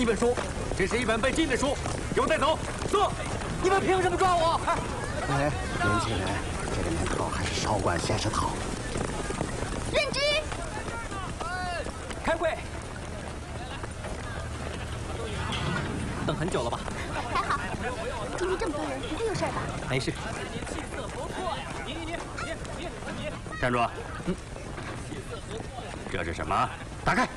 一本书，这是一本被禁的书，给我带走！坐！你们凭什么抓我？哎，年轻人，这个年头还是少管闲事好。认知。开会。等很久了吧？还好，今天这么多人，不会有事吧？没事。你你你你你站住！嗯，这是什么？打开！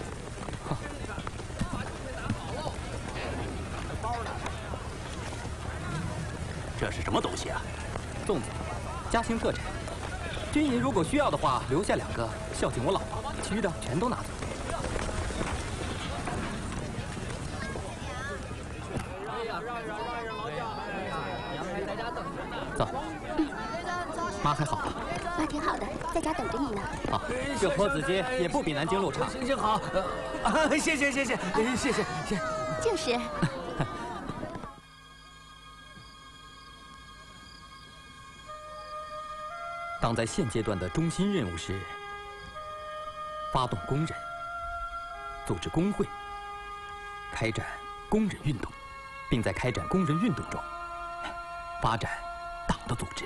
这是什么东西啊？粽子，嘉兴特产。需要的话，留下两个孝敬我老婆，其余的全都拿走。走。妈还好吧？妈挺好的，在家等着你呢。好，这坡子街也不比南京路差。行行好，啊，谢谢谢谢谢谢谢。就是。党在现阶段的中心任务是发动工人，组织工会，开展工人运动，并在开展工人运动中发展党的组织。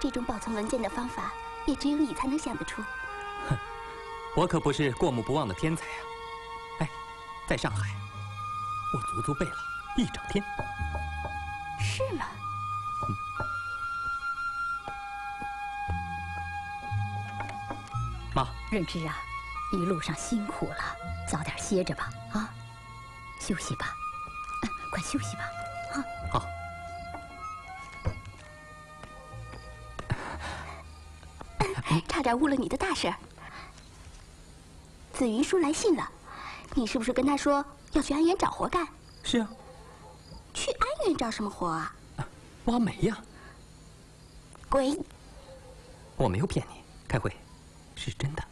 这种保存文件的方法，也只有你才能想得出。哼，我可不是过目不忘的天才啊！哎，在上海，我足足背了一整天。是吗？妈，润之啊，一路上辛苦了，早点歇着吧，啊，休息吧，快休息吧，啊。好。差点误了你的大事。紫云叔来信了，你是不是跟他说要去安源找活干？是啊。去安源找什么活啊？挖煤呀！鬼！我没有骗你，开会是真的。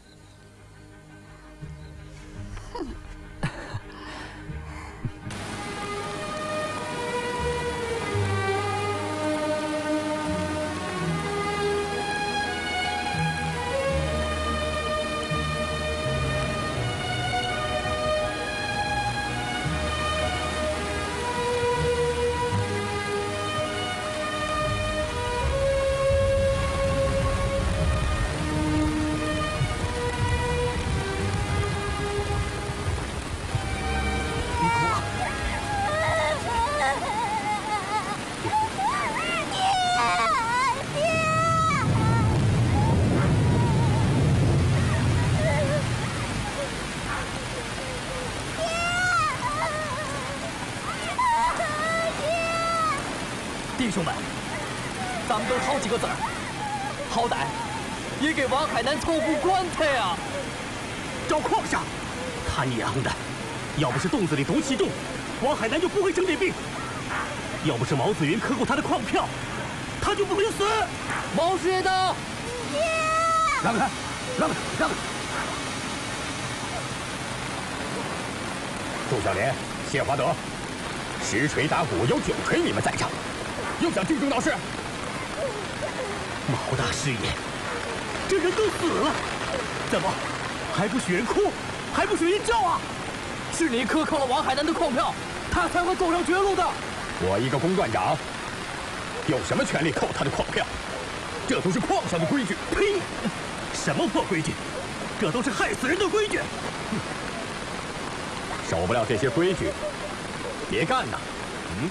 弟兄们，咱们都掏几个子儿，好歹也给王海南凑副棺材呀！找矿上，他娘的！要不是洞子里毒气重，王海南就不会生这病；要不是毛子云克扣他的矿票，他就不会死。毛师爷到！让开，让开，让开！杜小莲、谢华德，实锤打鼓有九锤你们在场。又想聚众闹事，毛大师爷，这人都死了，怎么还不许人哭，还不许人叫啊？是你克扣了王海南的矿票，他才会走上绝路的。我一个工段长，有什么权利扣他的矿票？这都是矿上的规矩。呸！什么破规矩？这都是害死人的规矩。守不了这些规矩，别干呐。嗯。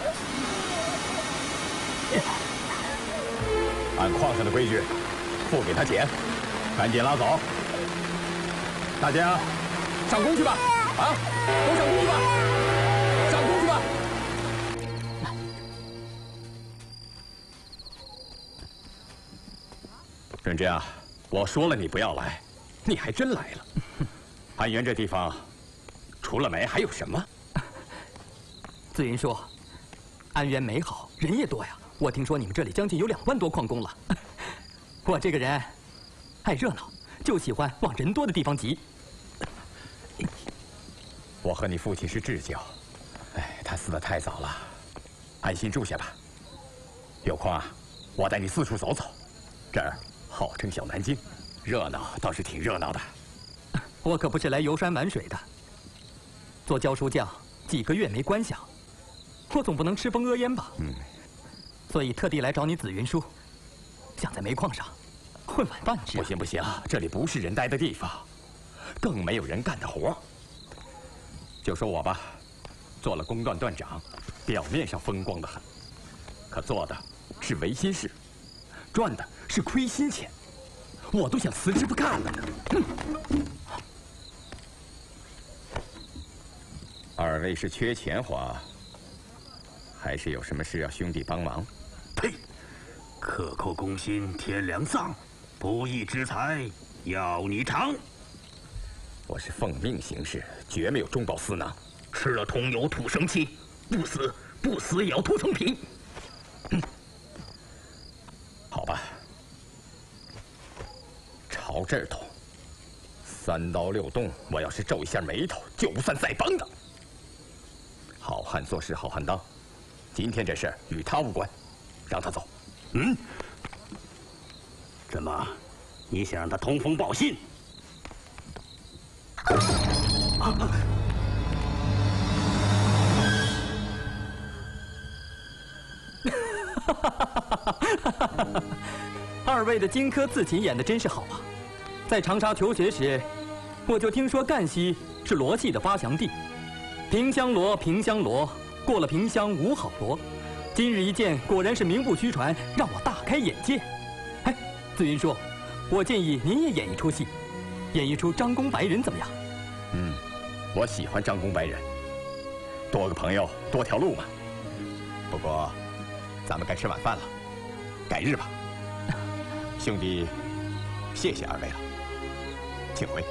矿上的规矩，付给他钱，赶紧拉走。大家上工去吧！啊，都上工去吧！上工去吧！润之啊，我说了你不要来，你还真来了。安源这地方，除了煤还有什么？紫云说，安源美好，人也多呀。我听说你们这里将近有两万多矿工了。我这个人爱热闹，就喜欢往人多的地方挤。我和你父亲是至交，哎，他死得太早了，安心住下吧。有空啊，我带你四处走走。这儿号称小南京，热闹倒是挺热闹的。我可不是来游山玩水的。做教书匠几个月没官饷，我总不能吃风屙烟吧？嗯。所以特地来找你紫云叔，想在煤矿上混碗饭吃。不行不行，这里不是人待的地方，更没有人干的活。就说我吧，做了工段段长，表面上风光的很，可做的是违心事，赚的是亏心钱，我都想辞职不干了呢。二位是缺钱花，还是有什么事要兄弟帮忙？呸！克扣工薪天良丧，不义之财要你偿。我是奉命行事，绝没有中饱私囊。吃了桐油吐生气，不死不死也要脱层皮。好吧，朝这儿捅，三刀六洞，我要是皱一下眉头，就不算再帮的。好汉做事好汉当，今天这事与他无关。让他走。嗯？怎么？你想让他通风报信？二位的荆轲刺秦演的真是好啊！在长沙求学时，我就听说赣西是罗戏的发祥地。萍乡罗，萍乡罗，过了萍乡无好罗。今日一见，果然是名不虚传，让我大开眼界。哎，紫云叔，我建议您也演一出戏，演一出张公白人怎么样？嗯，我喜欢张公白人，多个朋友多条路嘛。不过，咱们该吃晚饭了，改日吧。兄弟，谢谢二位了，请回。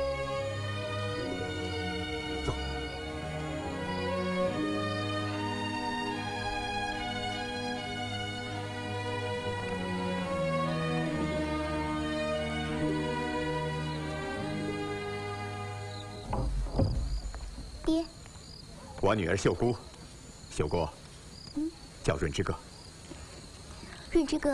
我女儿秀姑，秀姑，嗯，叫润之哥。润之哥。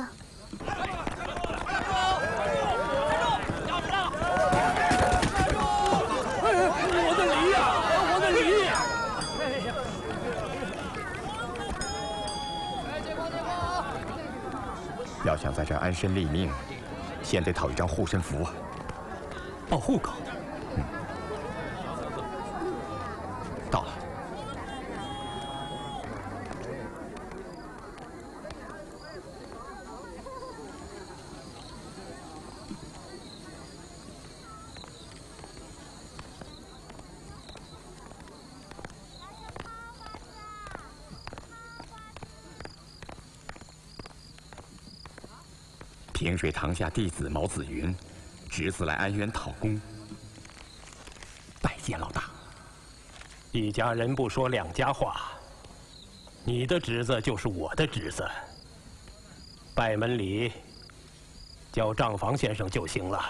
我的梨呀，我的梨！要想在这安身立命，先得讨一张护身符啊。报户口。平水堂下弟子毛子云，侄子来安源讨功，拜见老大。一家人不说两家话，你的侄子就是我的侄子。拜门礼，叫账房先生就行了。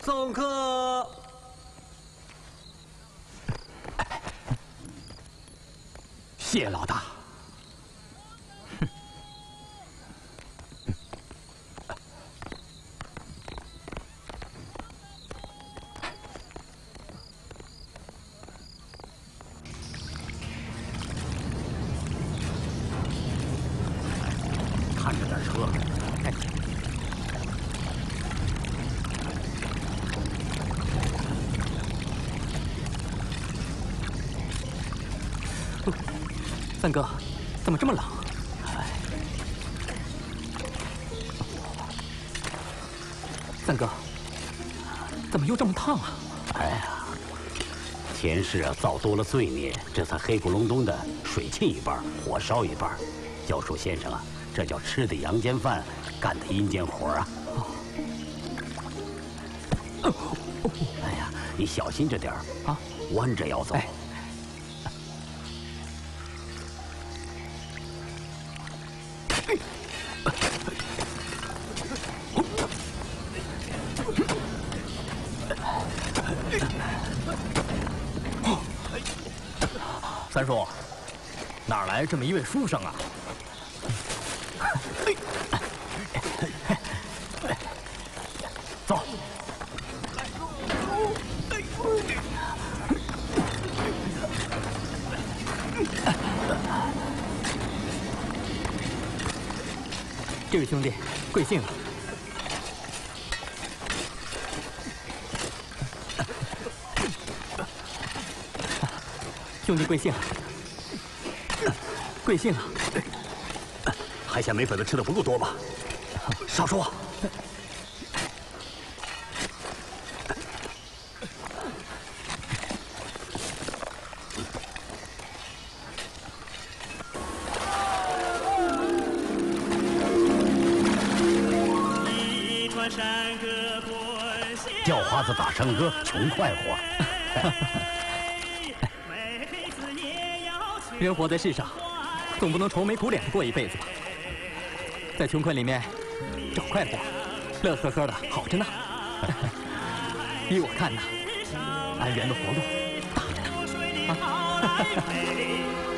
送客。谢老大。三哥，怎么这么冷？三哥，怎么又这么烫啊？哎呀，前世啊造多了罪孽，这才黑咕隆咚的，水浸一半，火烧一半。教授先生啊，这叫吃的阳间饭，干的阴间活啊！哎呀，你小心着点儿啊，弯着腰走。三这么一位书生啊？走。这位兄弟，贵姓了？兄弟贵姓？贵姓啊？海鲜梅粉子吃的不够多吧？少说。叫花子打山歌，穷快活。人活在世上，总不能愁眉苦脸的过一辈子吧？在穷困里面找快活，乐呵呵的好着呢。依我看呢，安源的活路大着呢。啊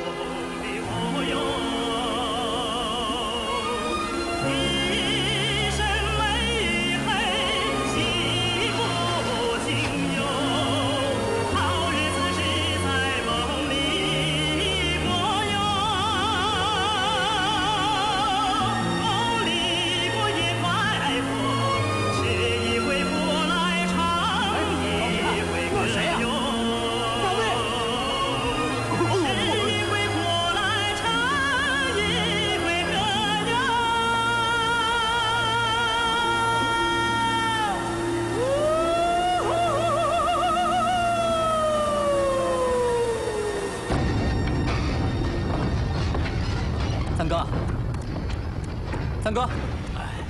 三哥，哎，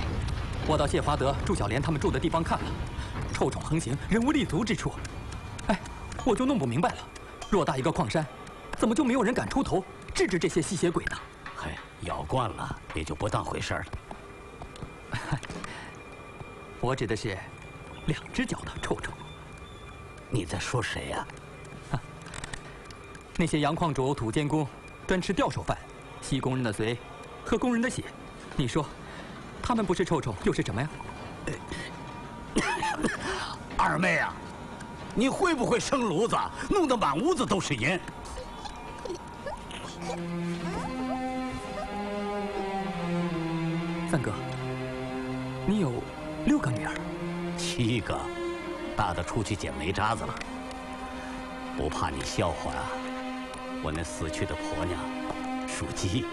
我到谢华德、祝小莲他们住的地方看了，臭虫横行，人无立足之处。哎，我就弄不明白了，偌大一个矿山，怎么就没有人敢出头制止这些吸血鬼呢？嘿，咬惯了也就不当回事了。我指的是两只脚的臭虫。你在说谁呀？那些洋矿主、土监工，专吃吊手饭。吸工人的髓，喝工人的血，你说，他们不是臭虫又是什么呀？二妹啊，你会不会生炉子，弄得满屋子都是烟？三哥，你有六个女儿，七个，大的出去捡煤渣子了。不怕你笑话啊，我那死去的婆娘。属鸡，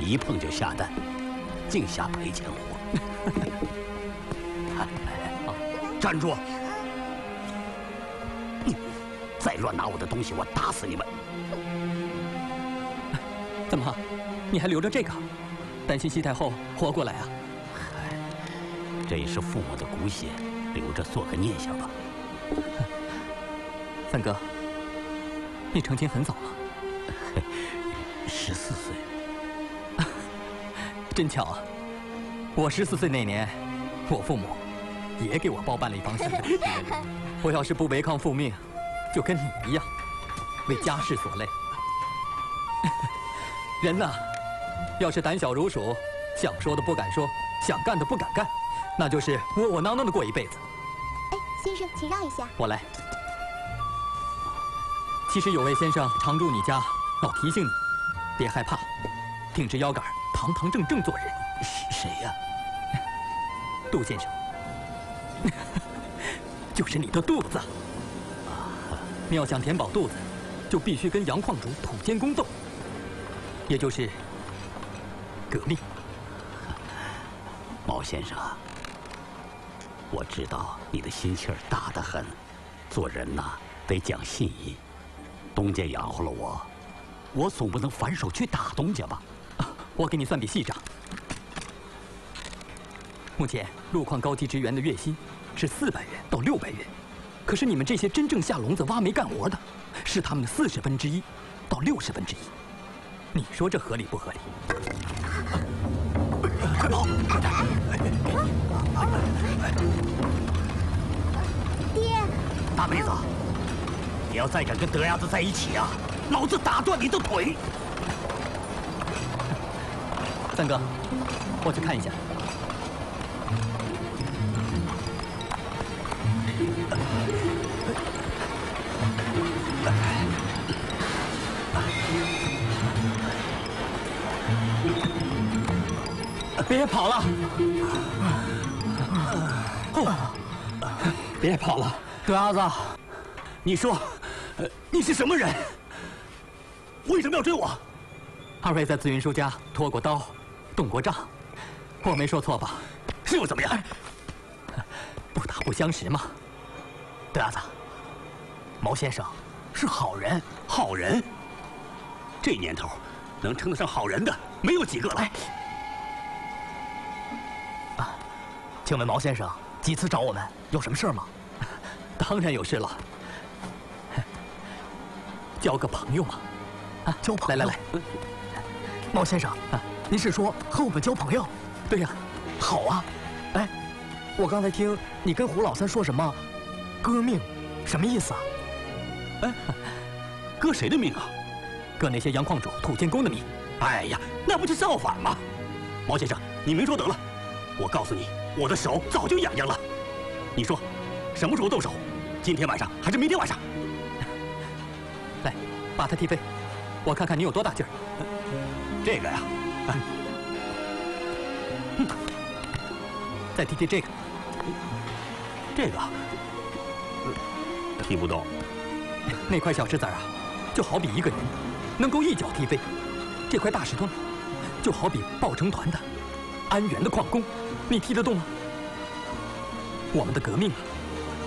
一碰就下蛋，净瞎赔钱货。站住！再乱拿我的东西，我打死你们！怎么，你还留着这个？担心西太后活过来啊？这也是父母的骨血，留着做个念想吧。三哥，你成亲很早了。十四岁，真巧啊！我十四岁那年，我父母也给我包办了一帮媳妇。我要是不违抗父命，就跟你一样，为家事所累。人呐，要是胆小如鼠，想说的不敢说，想干的不敢干，那就是窝窝囊囊的过一辈子。哎，先生，请让一下。我来。其实有位先生常住你家，老提醒你。别害怕，挺直腰杆，堂堂正正做人。谁呀？杜先生，就是你的肚子。你要想填饱肚子，就必须跟杨矿主、土监工斗，也就是革命。毛先生，我知道你的心气儿大得很，做人呐得讲信义。东家养活了我。我总不能反手去打东家吧？我给你算笔细账。目前路矿高级职员的月薪是四百元到六百元，可是你们这些真正下笼子挖煤干活的，是他们的四十分之一到六十分之一。你说这合理不合理？快跑！爹，大妹子，你要再敢跟德伢子在一起啊！老子打断你的腿！三哥，我去看一下。别跑了！别跑了，德阿子，你说，呃，你是什么人？为什么要追我？二位在紫云书家拖过刀，动过杖，我没说错吧？是又怎么样？不打不相识嘛。德阿子，毛先生是好人，好人。这年头，能称得上好人的没有几个了。啊请问毛先生几次找我们有什么事吗？当然有事了，交个朋友嘛。啊，交朋友。来来来，毛先生，啊，您是说和我们交朋友？对呀，好啊。哎，我刚才听你跟胡老三说什么，革命，什么意思啊？哎，割谁的命啊？割那些洋矿主、土建工的命。哎呀，那不就造反吗？毛先生，你明说得了。我告诉你。我的手早就痒痒了，你说什么时候动手？今天晚上还是明天晚上？来，把他踢飞，我看看你有多大劲儿。这个呀，再踢踢这个，这个踢不动。那块小石子啊，就好比一个人能够一脚踢飞；这块大石头呢，就好比抱成团的安源的矿工。你踢得动吗？我们的革命啊，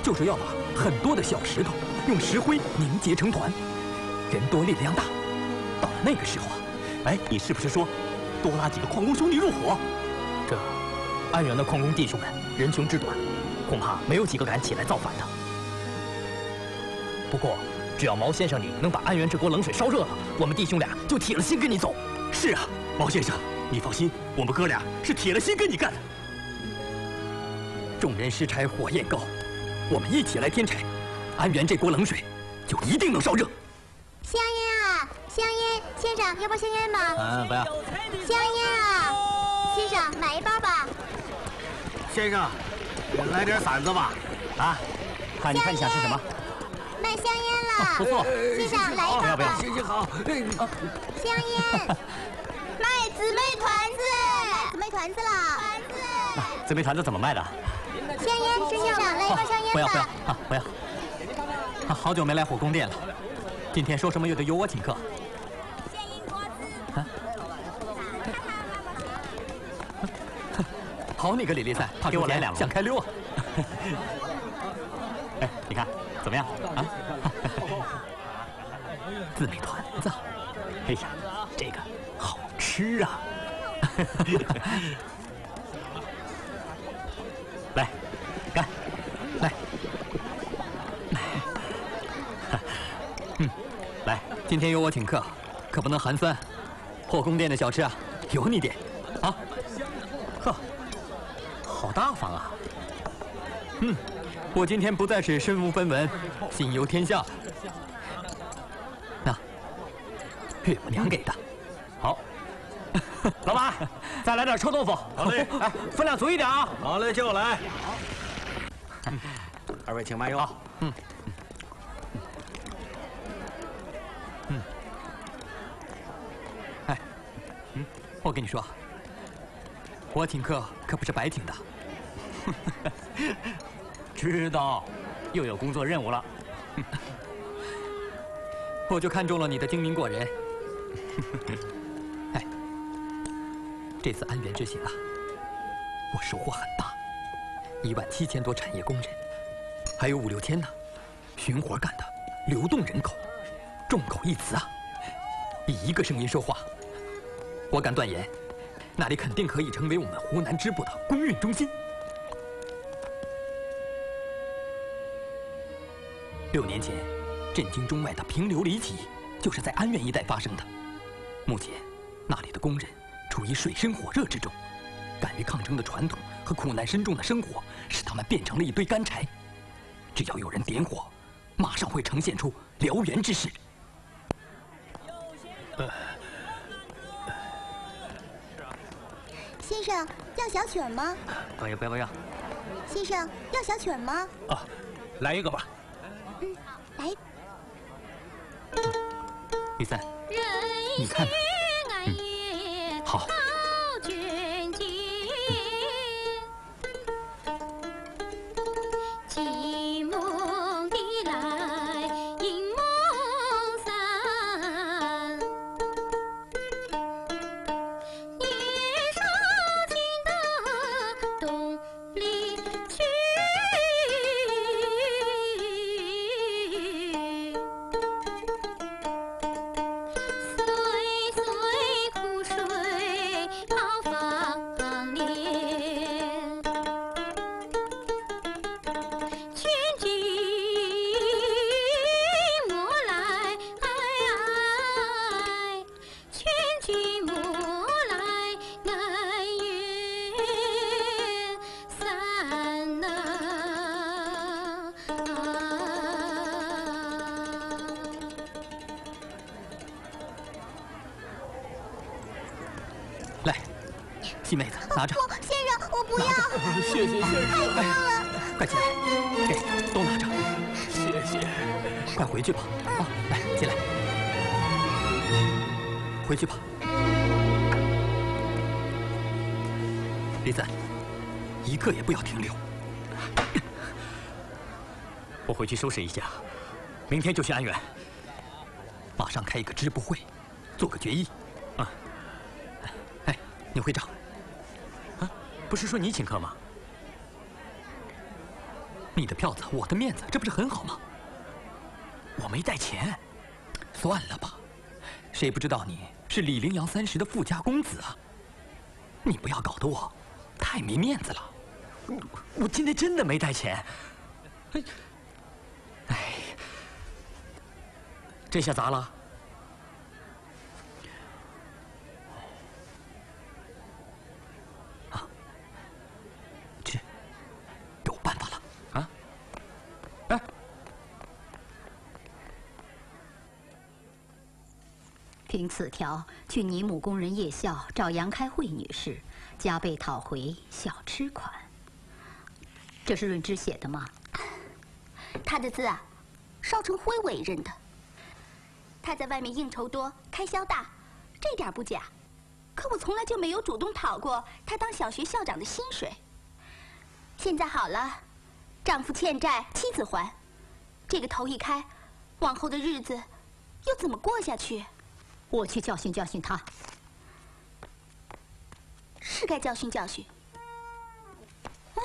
就是要把很多的小石头用石灰凝结成团，人多力量大。到了那个时候啊，哎，你是不是说多拉几个矿工兄弟入伙？这安源的矿工弟兄们人穷志短，恐怕没有几个敢起来造反的。不过，只要毛先生你能把安源这锅冷水烧热了，我们弟兄俩就铁了心跟你走。是啊，毛先生，你放心，我们哥俩是铁了心跟你干的。众人拾柴火焰高，我们一起来添柴，安源这锅冷水就一定能烧热。香烟啊，香烟，先生要包香烟吗？嗯，不要。香烟啊，先生买一包吧。先生，来点馓子吧。啊，看你看你想吃什么？卖香烟了。不错。先生来一包吧。不要不要，谢谢好。香烟，卖姊妹团子，姊妹团子了。团子。姊妹团子怎么卖的？香烟，先生，来一包香烟不要不要啊，不要！啊，好久没来火宫殿了，今天说什么又得由我请客。好你个李立赛，给我来两个，想开溜啊！哎，你看怎么样啊？自美团子，哎呀，这个好吃啊！来。干，来，嗯，来，今天由我请客，可不能寒酸。后宫殿的小吃啊，有你点，啊，呵，好大方啊。嗯，我今天不再是身无分文，心游天下了。那，岳母娘给的，好。老板，再来点臭豆腐。好嘞，哎，分量足一点啊。好嘞，就来。二位请慢用。嗯。嗯。哎，嗯，我跟你说，我请客可不是白请的。知道，又有工作任务了。我就看中了你的精明过人。哎，这次安源之行啊，我收获很大。一万七千多产业工人，还有五六千呢，寻活干的流动人口，众口一词啊，以一个声音说话，我敢断言，那里肯定可以成为我们湖南织布的工运中心。六年前，震惊中外的平流离起义，就是在安源一带发生的。目前，那里的工人处于水深火热之中。敢于抗争的传统和苦难深重的生活，使他们变成了一堆干柴。只要有人点火，马上会呈现出燎原之势。先生要小曲儿吗？不要不要不要。先生要小曲儿吗？啊，来一个吧。嗯，来。李三，你看。好。妹子，拿着。先生，我不要。谢谢先生。太棒了。快起来，给，都拿着。谢谢。快回去吧。啊，来，进来。回去吧。李三，一刻也不要停留。我回去收拾一下，明天就去安源。马上开一个支部会，做个决议。啊。哎，牛会长。不是说你请客吗？你的票子，我的面子，这不是很好吗？我没带钱，算了吧。谁不知道你是李陵瑶三十的富家公子啊？你不要搞得我太没面子了。我今天真的没带钱。哎，哎，这下咋了？凭此条，去尼母工人夜校找杨开慧女士，加倍讨回小吃款。这是润之写的吗？他的字啊，烧成辉委任的。他在外面应酬多，开销大，这点不假。可我从来就没有主动讨过他当小学校长的薪水。现在好了，丈夫欠债，妻子还，这个头一开，往后的日子又怎么过下去？我去教训教训他，是该教训教训。嗯，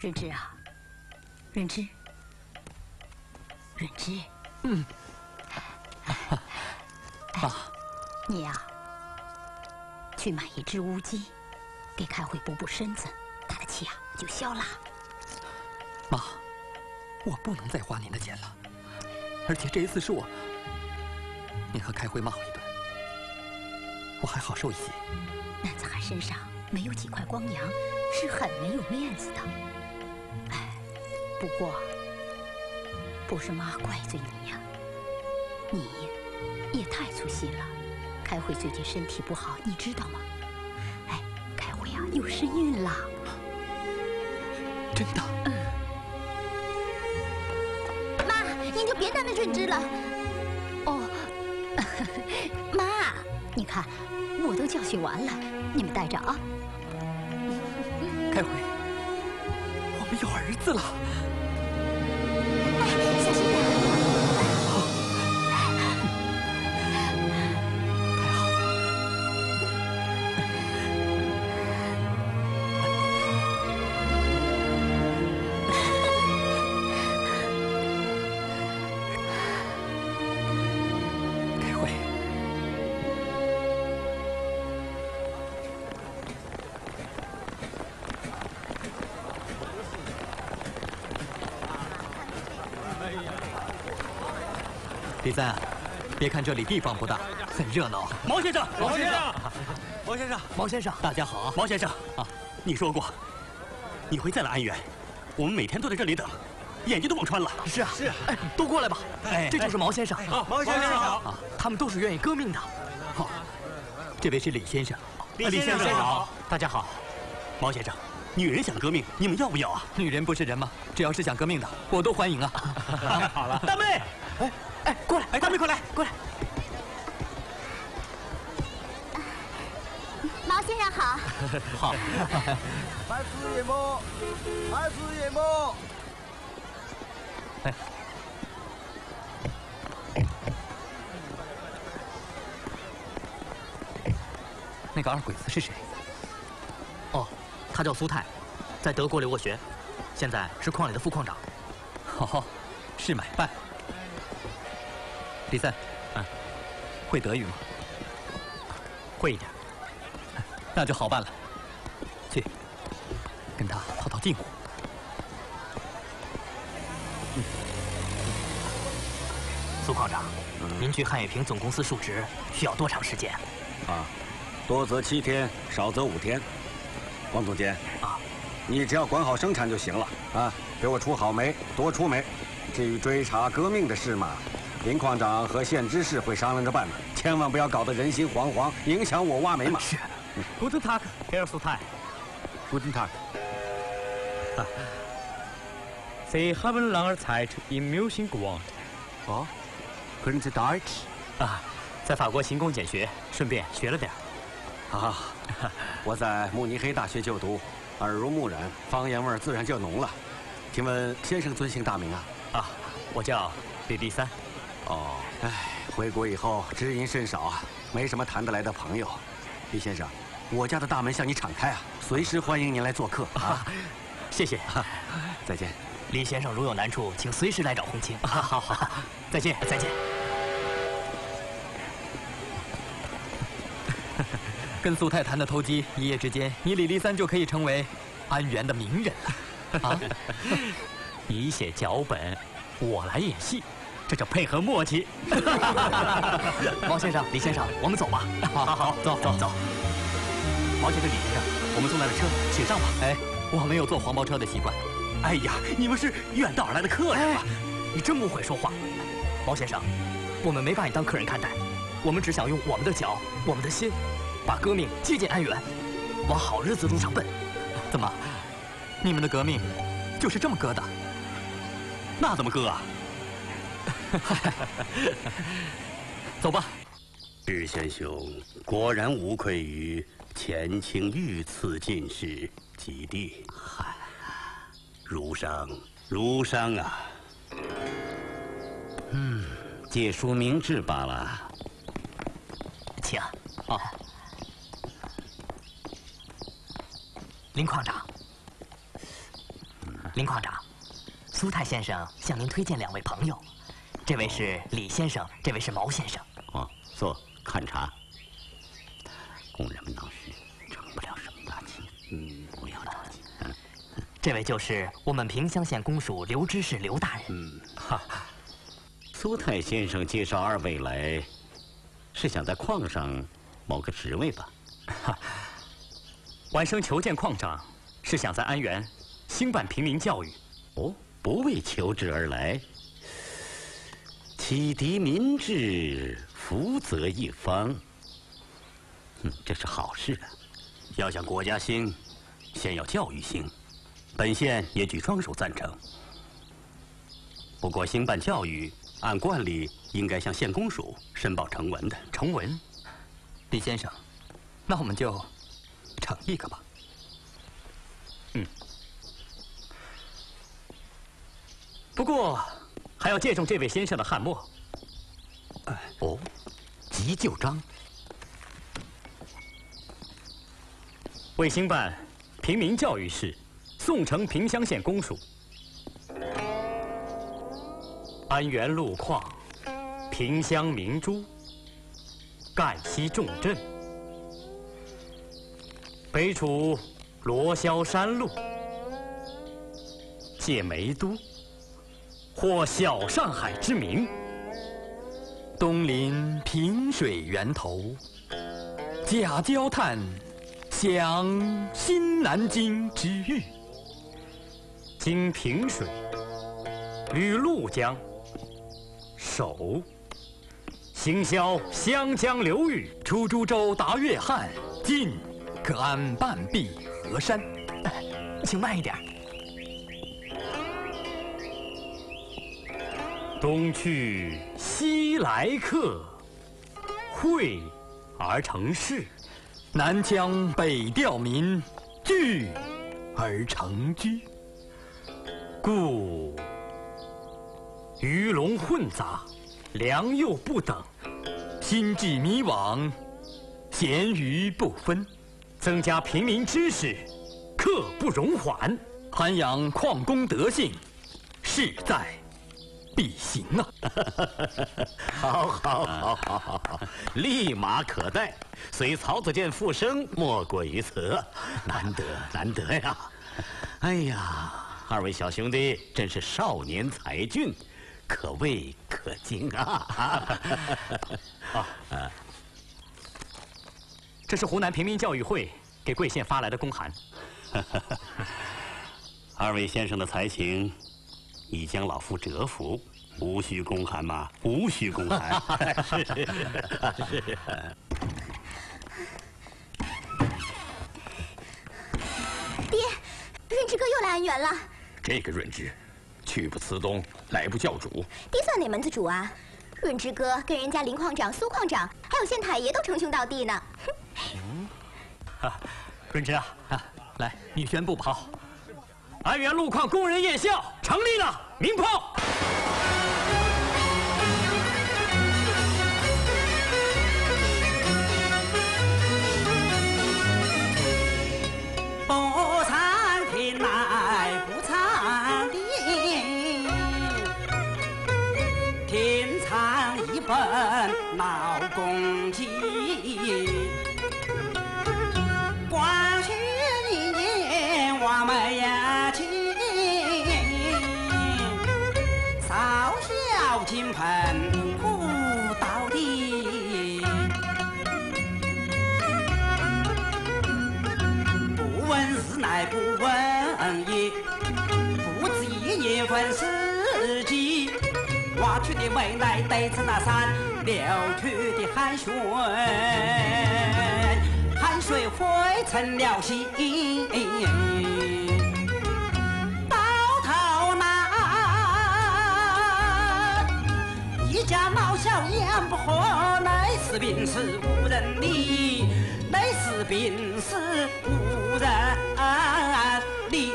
润之啊，润之，润之，嗯，爸，你呀，去买一只乌鸡，给开会补补身子，他的气啊就消了。妈，我不能再花您的钱了，而且这一次是我。您和开会骂我一顿，我还好受一些。男子汉身上没有几块光洋，是很没有面子的。哎，不过不是妈怪罪你呀，你也太粗心了。开会最近身体不好，你知道吗？哎，开会啊，又身孕了。真的？嗯。妈，您就别当那润之了。妈，你看，我都教训完了，你们带着啊。开会，我们有儿子了。三，别看这里地方不大，很热闹。毛先生，毛先生，毛先生，毛先生，大家好。毛先生，啊，你说过，你会再来安源，我们每天都在这里等。眼睛都望穿了。是啊，是啊，哎，都过来吧。哎，这就是毛先生。啊，毛先生好。啊，他们都是愿意革命的。好，这位是李先生。李先生好，大家好。毛先生，女人想革命，你们要不要啊？女人不是人吗？只要是想革命的，我都欢迎啊。好了，大妹，妹快来，过来。毛先生好。好。拍死野猫，拍死野猫。那个二鬼子是谁？哦，他叫苏泰，在德国留过学，现在是矿里的副矿长。哦，是买办。李三，啊，会德语吗？会一点。那就好办了。去，跟他套套近乎。苏矿长，您去汉冶平总公司述职需要多长时间？啊，多则七天，少则五天。王总监啊，你只要管好生产就行了啊，给我出好煤，多出煤。至于追查革命的事嘛，林矿长和县知事会商量着办的，千万不要搞得人心惶惶，影响我挖煤嘛。是。Guten Tag, Herr Sutai. Guten Tag. Sie haben lange Zeit in München gewohnt. 哦，Können Sie Deutsch? 啊，在法国勤工俭学，顺便学了点啊，我在慕尼黑大学就读，耳濡目染，方言味自然就浓了。请问先生尊姓大名啊？啊，我叫李立三。哦，哎，回国以后知音甚少啊，没什么谈得来的朋友。李先生，我家的大门向你敞开啊，随时欢迎您来做客啊！谢谢，再见。李先生如有难处，请随时来找红青。好好好，再见，再见。跟苏太谈的投机，一夜之间，你李立三就可以成为安源的名人了。啊，你写脚本，我来演戏。这叫配合默契。毛先生、李先生，我们走吧。好好好，走走走。毛先生、李先生，我们送来了车，请上吧。哎，我没有坐黄包车的习惯。哎呀，你们是远道而来的客人吧？你真不会说话。毛先生，我们没把你当客人看待，我们只想用我们的脚、我们的心，把革命接近安源，往好日子路上奔。怎么，你们的革命就是这么割的？那怎么割啊？走吧，日先兄果然无愧于前清御赐进士及第。嗨，儒商，儒商啊！嗯，借书明志罢了。请。啊，林矿长，林矿长，苏太先生向您推荐两位朋友。这位是李先生，这位是毛先生。哦，坐看茶。工人们闹事，成不了什么大气。嗯，不要着急。这位就是我们萍乡县公署刘知事刘大人。嗯，哈。苏泰先生介绍二位来，是想在矿上谋个职位吧？哈。晚生求见矿长，是想在安源兴办平民教育。哦，不为求职而来。启迪民智，福泽一方。嗯，这是好事啊！要想国家兴，先要教育兴。本县也举双手赞成。不过兴办教育，按惯例应该向县公署申报成文的。成文，李先生，那我们就成一个吧。嗯。不过。还要借重这位先生的翰墨。哦，急救章。卫星办平民教育事，宋城平乡县公署。安源路矿，萍乡明珠，赣西重镇，北楚罗霄山路，借梅都。获小上海之名，东临平水源头，假焦炭，享新南京之誉。经平水，吕禄江，守。行销湘江流域，出株洲达粤汉，晋可安半壁河山。请慢一点。东去西来客，会而成市；南疆北调民，聚而成居。故鱼龙混杂，良莠不等，心智迷惘，咸鱼不分，增加平民知识，刻不容缓，涵养旷工德性，势在必行啊！好，好，好，好，好，好，立马可待。随曹子建复生，莫过于此。难得，难得呀！哎呀，二位小兄弟真是少年才俊，可畏可敬啊！啊，这是湖南平民教育会给贵县发来的公函。二位先生的才情已将老夫折服，无需公函吗？无需公函。是是是。爹，润之哥又来安源了。这个润之，去不辞东，来不教主。爹算哪门子主啊？润之哥跟人家林矿长、苏矿长，还有县太爷都称兄道弟呢。啊，润之啊，啊，来，你宣布吧。好，安源路矿工人夜校成立了，鸣炮。不藏天来不藏地，天藏一本老公鸡。盆苦到底。不问日乃不问夜，不知一分四季。挖出的煤来对着那山，流出的汗水，汗水汇成了心。家老小言不活，累死病死无人理，累死病死无人理，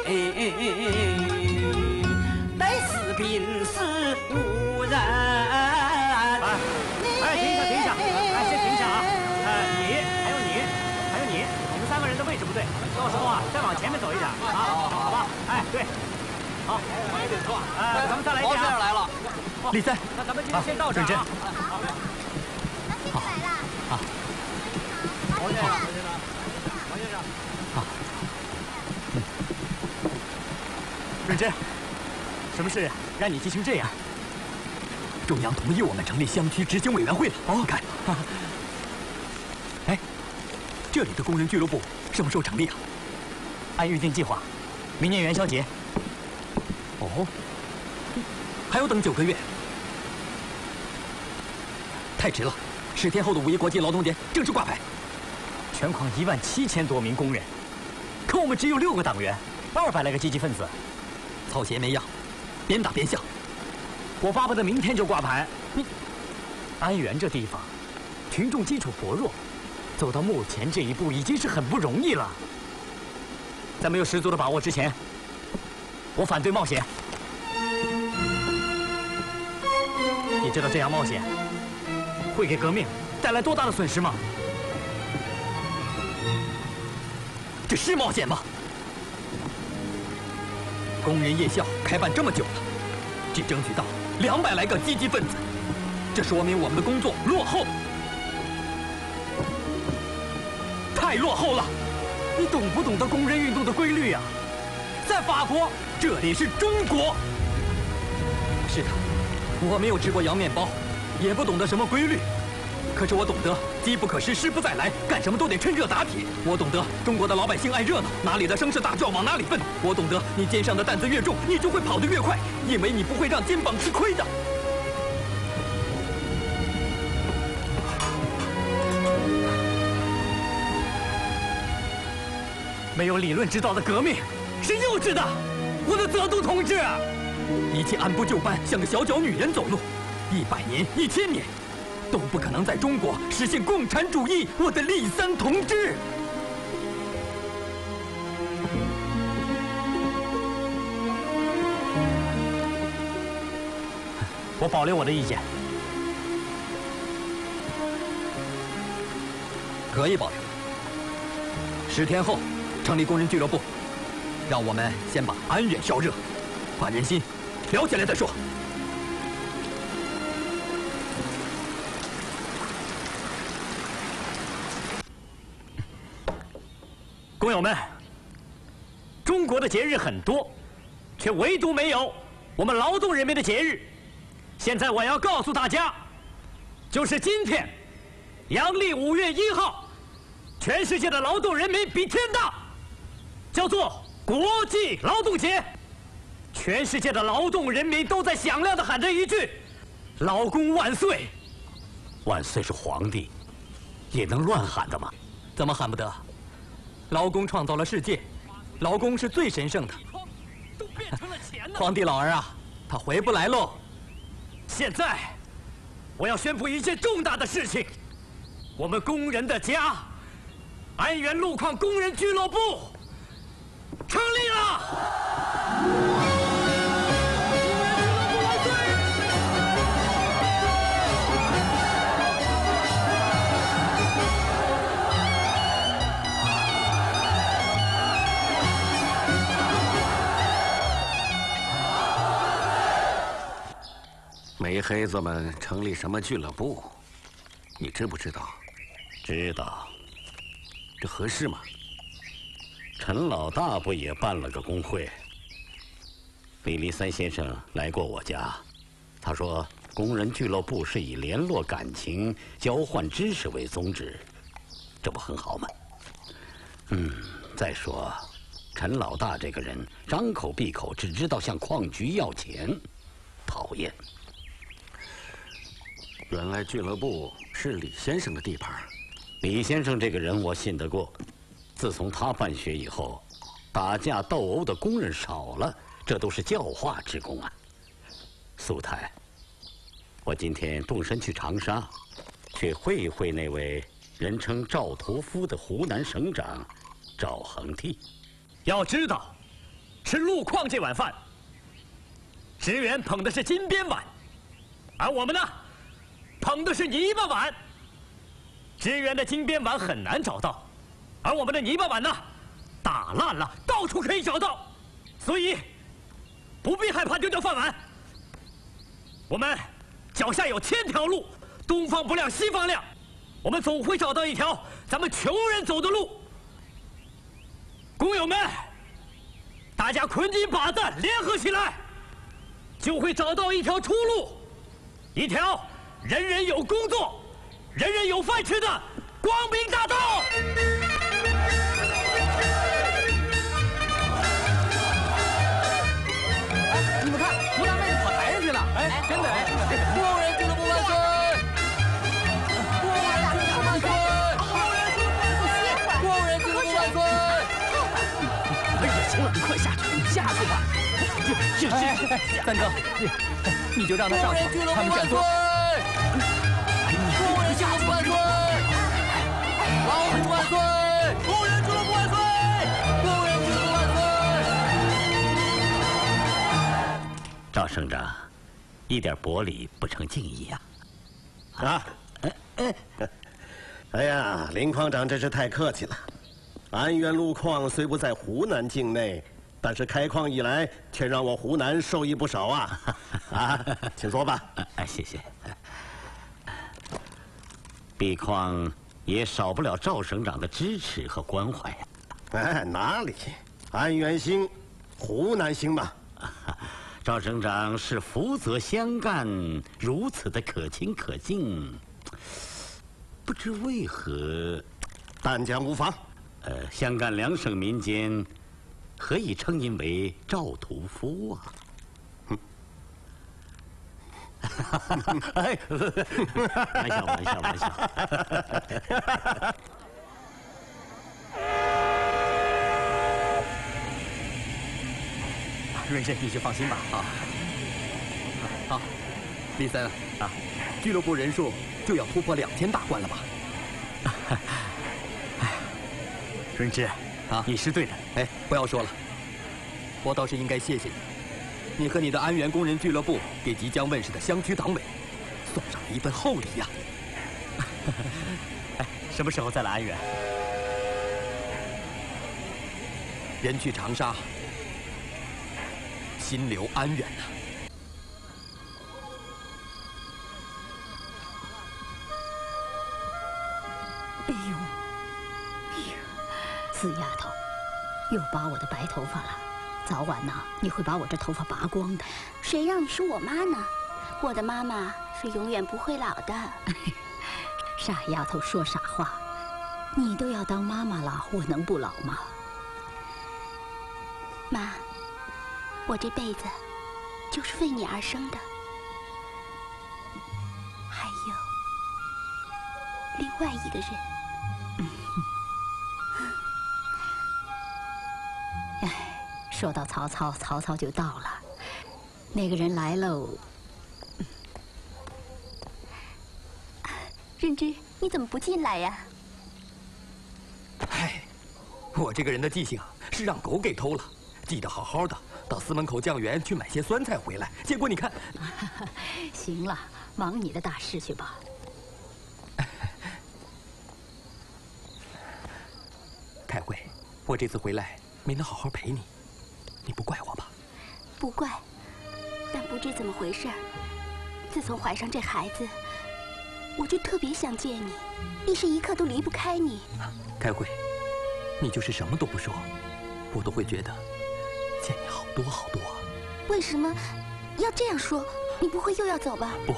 累死病死无人理。哎，停一下，停一下，哎，先停一下啊！呃，你，还有你，还有你，我们三个人的位置不对，到时候啊，再往前面走一点啊，好吧？哎，对，好，没点错，哎，咱们再来一遍啊！来了，李三，那咱们今天先到这儿啊。那现在来了。好。王先生，王先生，润之，什么事让你急成这样？中央同意我们成立乡区执行委员会了。哦，看，哎，这里的工人俱乐部什么时候成立啊？按预定计划，明年元宵节。哦，还要等九个月，太迟了。十天后的五一国际劳动节正式挂牌。全矿一万七千多名工人，可我们只有六个党员，二百来个积极分子，草鞋没样，边打边笑。我巴不得明天就挂牌。你，安源这地方，群众基础薄弱，走到目前这一步已经是很不容易了。在没有十足的把握之前，我反对冒险。你知道这样冒险会给革命带来多大的损失吗？这是冒险吗？工人夜校开办这么久了，只争取到两百来个积极分子，这说明我们的工作落后，太落后了。你懂不懂得工人运动的规律啊？在法国，这里是中国。是的，我没有吃过洋面包，也不懂得什么规律，可是我懂得机不可失，失不再来，干什么都得趁热打铁。我懂得中国的老百姓爱热闹，哪里的声势大就要往哪里奔。我懂得你肩上的担子越重，你就会跑得越快，因为你不会让肩膀吃亏的。没有理论指导的革命是幼稚的，我的泽都同志，一切按部就班，像个小脚女人走路，一百年、一千年，都不可能在中国实现共产主义，我的立三同志。我保留我的意见，可以保留。十天后。成立工人俱乐部，让我们先把安远烧热，把人心撩起来再说。工友们，中国的节日很多，却唯独没有我们劳动人民的节日。现在我要告诉大家，就是今天，阳历五月一号，全世界的劳动人民比天大。叫做国际劳动节，全世界的劳动人民都在响亮的喊着一句：“劳工万岁！”万岁是皇帝，也能乱喊的吗？怎么喊不得？劳工创造了世界，劳工是最神圣的。都变成了钱皇帝老儿啊，他回不来喽！现在，我要宣布一件重大的事情：我们工人的家——安源路矿工人俱乐部。成立了！煤黑子们成立什么俱乐部？你知不知道？知道。这合适吗？陈老大不也办了个工会？李立三先生来过我家，他说工人俱乐部是以联络感情、交换知识为宗旨，这不很好吗？嗯，再说，陈老大这个人张口闭口只知道向矿局要钱，讨厌。原来俱乐部是李先生的地盘。李先生这个人我信得过。自从他办学以后，打架斗殴的工人少了，这都是教化之功啊。苏太，我今天动身去长沙，去会一会那位人称赵屠夫的湖南省长赵恒惕。要知道，吃路矿这碗饭，职员捧的是金边碗，而我们呢，捧的是泥巴碗。职员的金边碗很难找到。而我们的泥巴碗呢，打烂了，到处可以找到，所以不必害怕丢掉饭碗。我们脚下有千条路，东方不亮西方亮，我们总会找到一条咱们穷人走的路。工友们，大家捆紧把子，联合起来，就会找到一条出路，一条人人有工作、人人有饭吃的光明大道。真的，工人俱乐部万岁！工人俱乐部万岁！工人俱乐部万岁！哎呀，行了，你快下去，下去吧。是是，三哥，你就让他上去，他们占座。省长。一点薄礼不成敬意啊！啊，哎呀，林矿长真是太客气了。安源路矿虽不在湖南境内，但是开矿以来却让我湖南受益不少啊！啊，请坐吧。哎，谢谢。B 矿也少不了赵省长的支持和关怀呀。哎，哪里？安源兴，湖南兴嘛。赵省长是福泽相干，如此的可亲可敬，不知为何，但讲无妨。呃，湘赣两省民间何以称您为赵屠夫啊？哎，玩笑，玩笑，玩笑。润之，你就放心吧。啊，好，李森啊，俱乐部人数就要突破两千大关了吧？哎，润之啊，你是对的。哎，不要说了，我倒是应该谢谢你，你和你的安源工人俱乐部给即将问世的乡区党委送上了一份厚礼呀。哎，什么时候再来安源？人去长沙。心留安远呐！哎呦，哎呦，死丫头，又拔我的白头发了！早晚呢，你会把我这头发拔光的。谁让你是我妈呢？我的妈妈是永远不会老的。傻丫头说傻话，你都要当妈妈了，我能不老吗？妈。我这辈子就是为你而生的，还有另外一个人。哎，说到曹操，曹操就到了。那个人来喽。润之，你怎么不进来呀？哎，我这个人的记性是让狗给偷了，记得好好的。到司门口酱园去买些酸菜回来，结果你看，行了，忙你的大事去吧。开会，我这次回来没能好好陪你，你不怪我吧？不怪，但不知怎么回事自从怀上这孩子，我就特别想见你，一时一刻都离不开你。开会，你就是什么都不说，我都会觉得。见你好多好多，为什么要这样说？你不会又要走吧？不，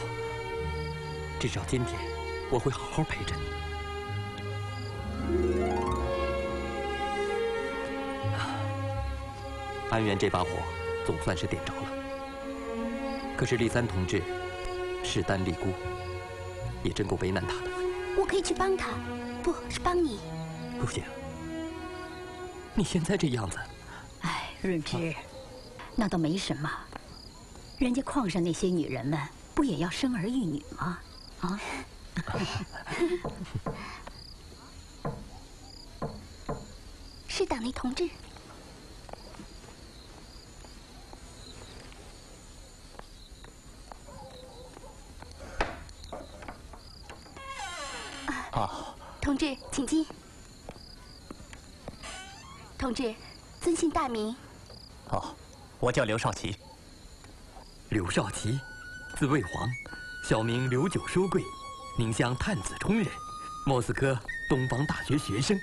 至少今天我会好好陪着你。安源这把火总算是点着了，可是立三同志势单力孤，也真够为难他的。我可以去帮他，不是帮你。不行，你现在这样子。润之，那倒没什么。人家矿上那些女人们，不也要生儿育女吗？啊！是党内同志。啊！同志，请进。同志，尊姓大名？哦，我叫刘少奇。刘少奇，字卫黄，小名刘九书贵，宁乡探子冲人，莫斯科东方大学学生。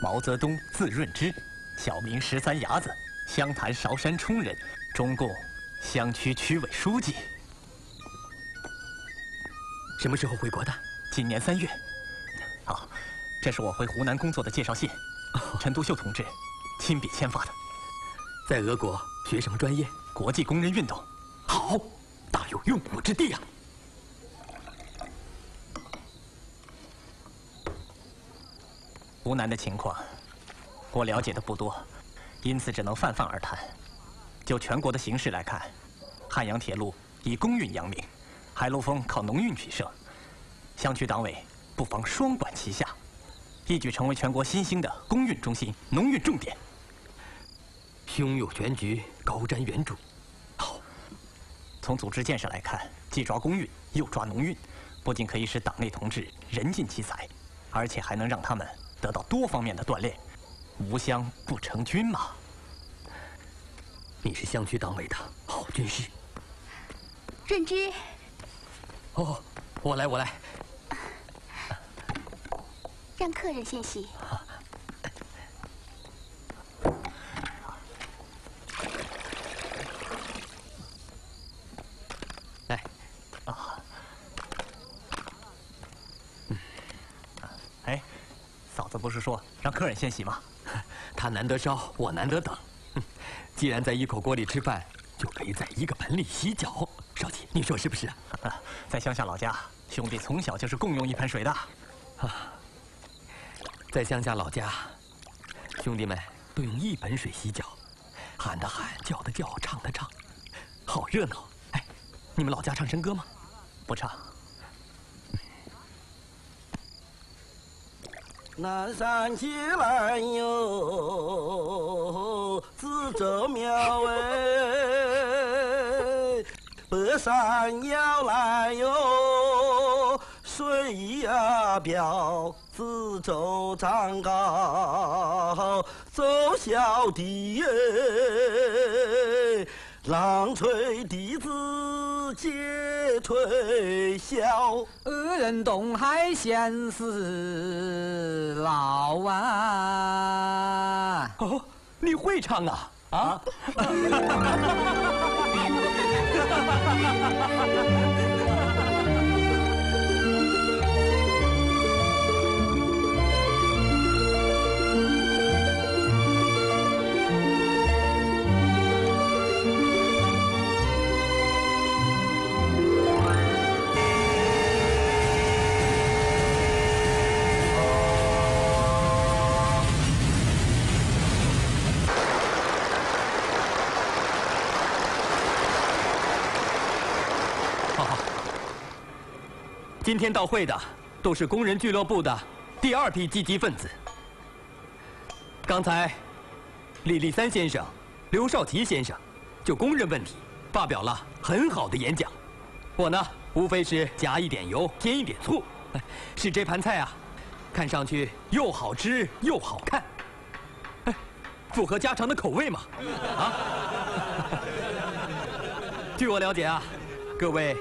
毛泽东，字润之，小名十三伢子，湘潭韶山冲人，中共湘区区委书记。什么时候回国的？今年三月。好，这是我回湖南工作的介绍信，陈独秀同志亲笔签发的。在俄国学什么专业？国际工人运动。好，大有用武之地啊！湖南的情况，我了解的不多，因此只能泛泛而谈。就全国的形势来看，汉阳铁路以公运扬名，海陆丰靠农运取胜，乡区党委不妨双管齐下，一举成为全国新兴的公运中心、农运重点。胸有全局，高瞻远瞩。好，从组织建设来看，既抓公运又抓农运，不仅可以使党内同志人尽其才，而且还能让他们得到多方面的锻炼。无乡不成军嘛。你是乡区党委的好军师。润之。哦，我来，我来。让客人先洗。子不是说让客人先洗吗？他难得烧，我难得等。既然在一口锅里吃饭，就可以在一个盆里洗脚。少奇，你说是不是啊？在乡下老家，兄弟从小就是共用一盆水的。啊，在乡下老家，兄弟们都用一盆水洗脚，喊的喊，叫的叫，唱的唱，好热闹。哎，你们老家唱山歌吗？不唱。南山起来哟，紫竹庙哎，北山要来哟，水呀飘，紫竹长高，走小弟哎。浪吹笛子接吹箫，恶人东海相思老啊！哦，你会唱啊？啊！今天到会的都是工人俱乐部的第二批积极分子。刚才，李立三先生、刘少奇先生就工人问题发表了很好的演讲。我呢，无非是加一点油，添一点醋，使这盘菜啊，看上去又好吃又好看，哎 符合家常的口味嘛。啊！据我了解啊，各位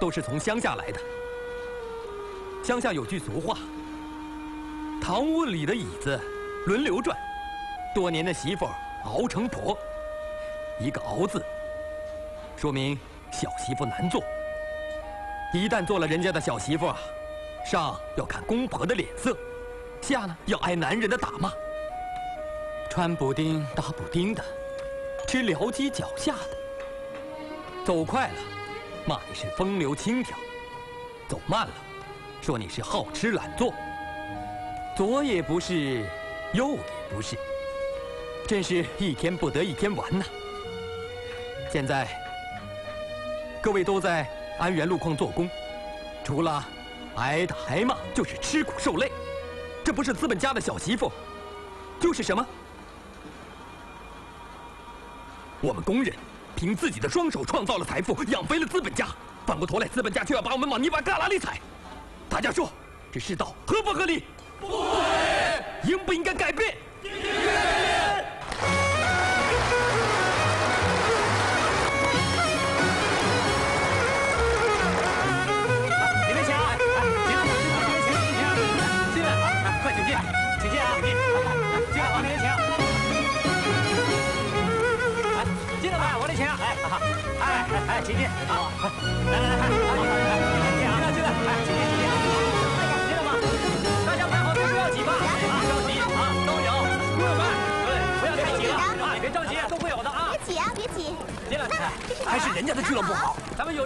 都是从乡下来的。乡下有句俗话：“堂屋里的椅子轮流转，多年的媳妇熬成婆。”一个“熬”字，说明小媳妇难做。一旦做了人家的小媳妇啊，上要看公婆的脸色，下呢要挨男人的打骂。穿补丁打补丁的，吃獠鸡脚下的，走快了骂你是风流轻佻，走慢了。说你是好吃懒做，左也不是，右也不是，真是一天不得一天完呐！现在各位都在安源路矿做工，除了挨打挨骂，就是吃苦受累。这不是资本家的小媳妇，就是什么？我们工人凭自己的双手创造了财富，养肥了资本家，反过头来，资本家却要把我们往泥巴旮旯里踩。大家说，这世道合不合理？不合理。应不应该改变？应该。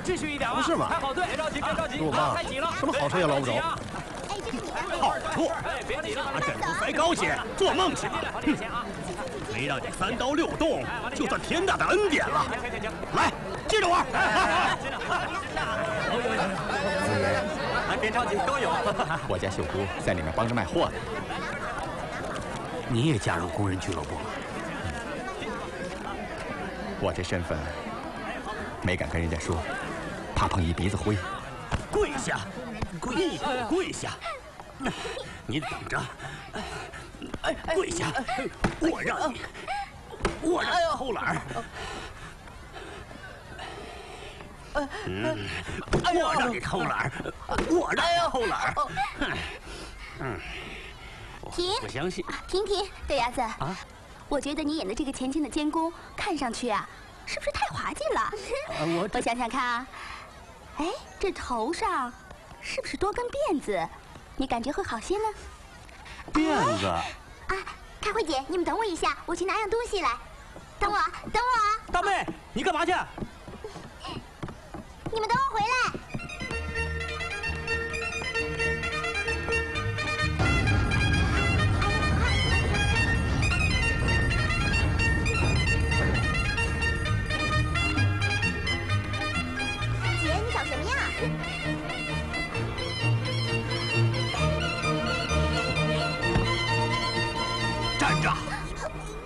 秩序一点不是吗？排好队，别着急，别着急，太挤了。什么好车也捞不着。哎，这是你的。好处，别挤了，拿枕头塞高些，做梦去吧！没让你三刀六洞，就算天大的恩典了。来，接着玩。子爷，别着急，都有。我家秀姑在里面帮着卖货呢。你也加入工人俱乐部了？我这身份。没敢跟人家说，怕碰一鼻子灰。跪下，跪跪下！你等着，跪下！我让你，我让你偷懒儿。嗯，我让你偷懒儿，我让你偷懒儿。嗯，停！我相信？停停，对鸭子啊！我觉得你演的这个前清的监工，看上去啊。是不是太滑稽了？我我想想看啊，哎，这头上是不是多根辫子？你感觉会好些呢？辫子。啊，开慧姐，你们等我一下，我去拿样东西来。等我，等我啊！大妹，你干嘛去？你们等我回来。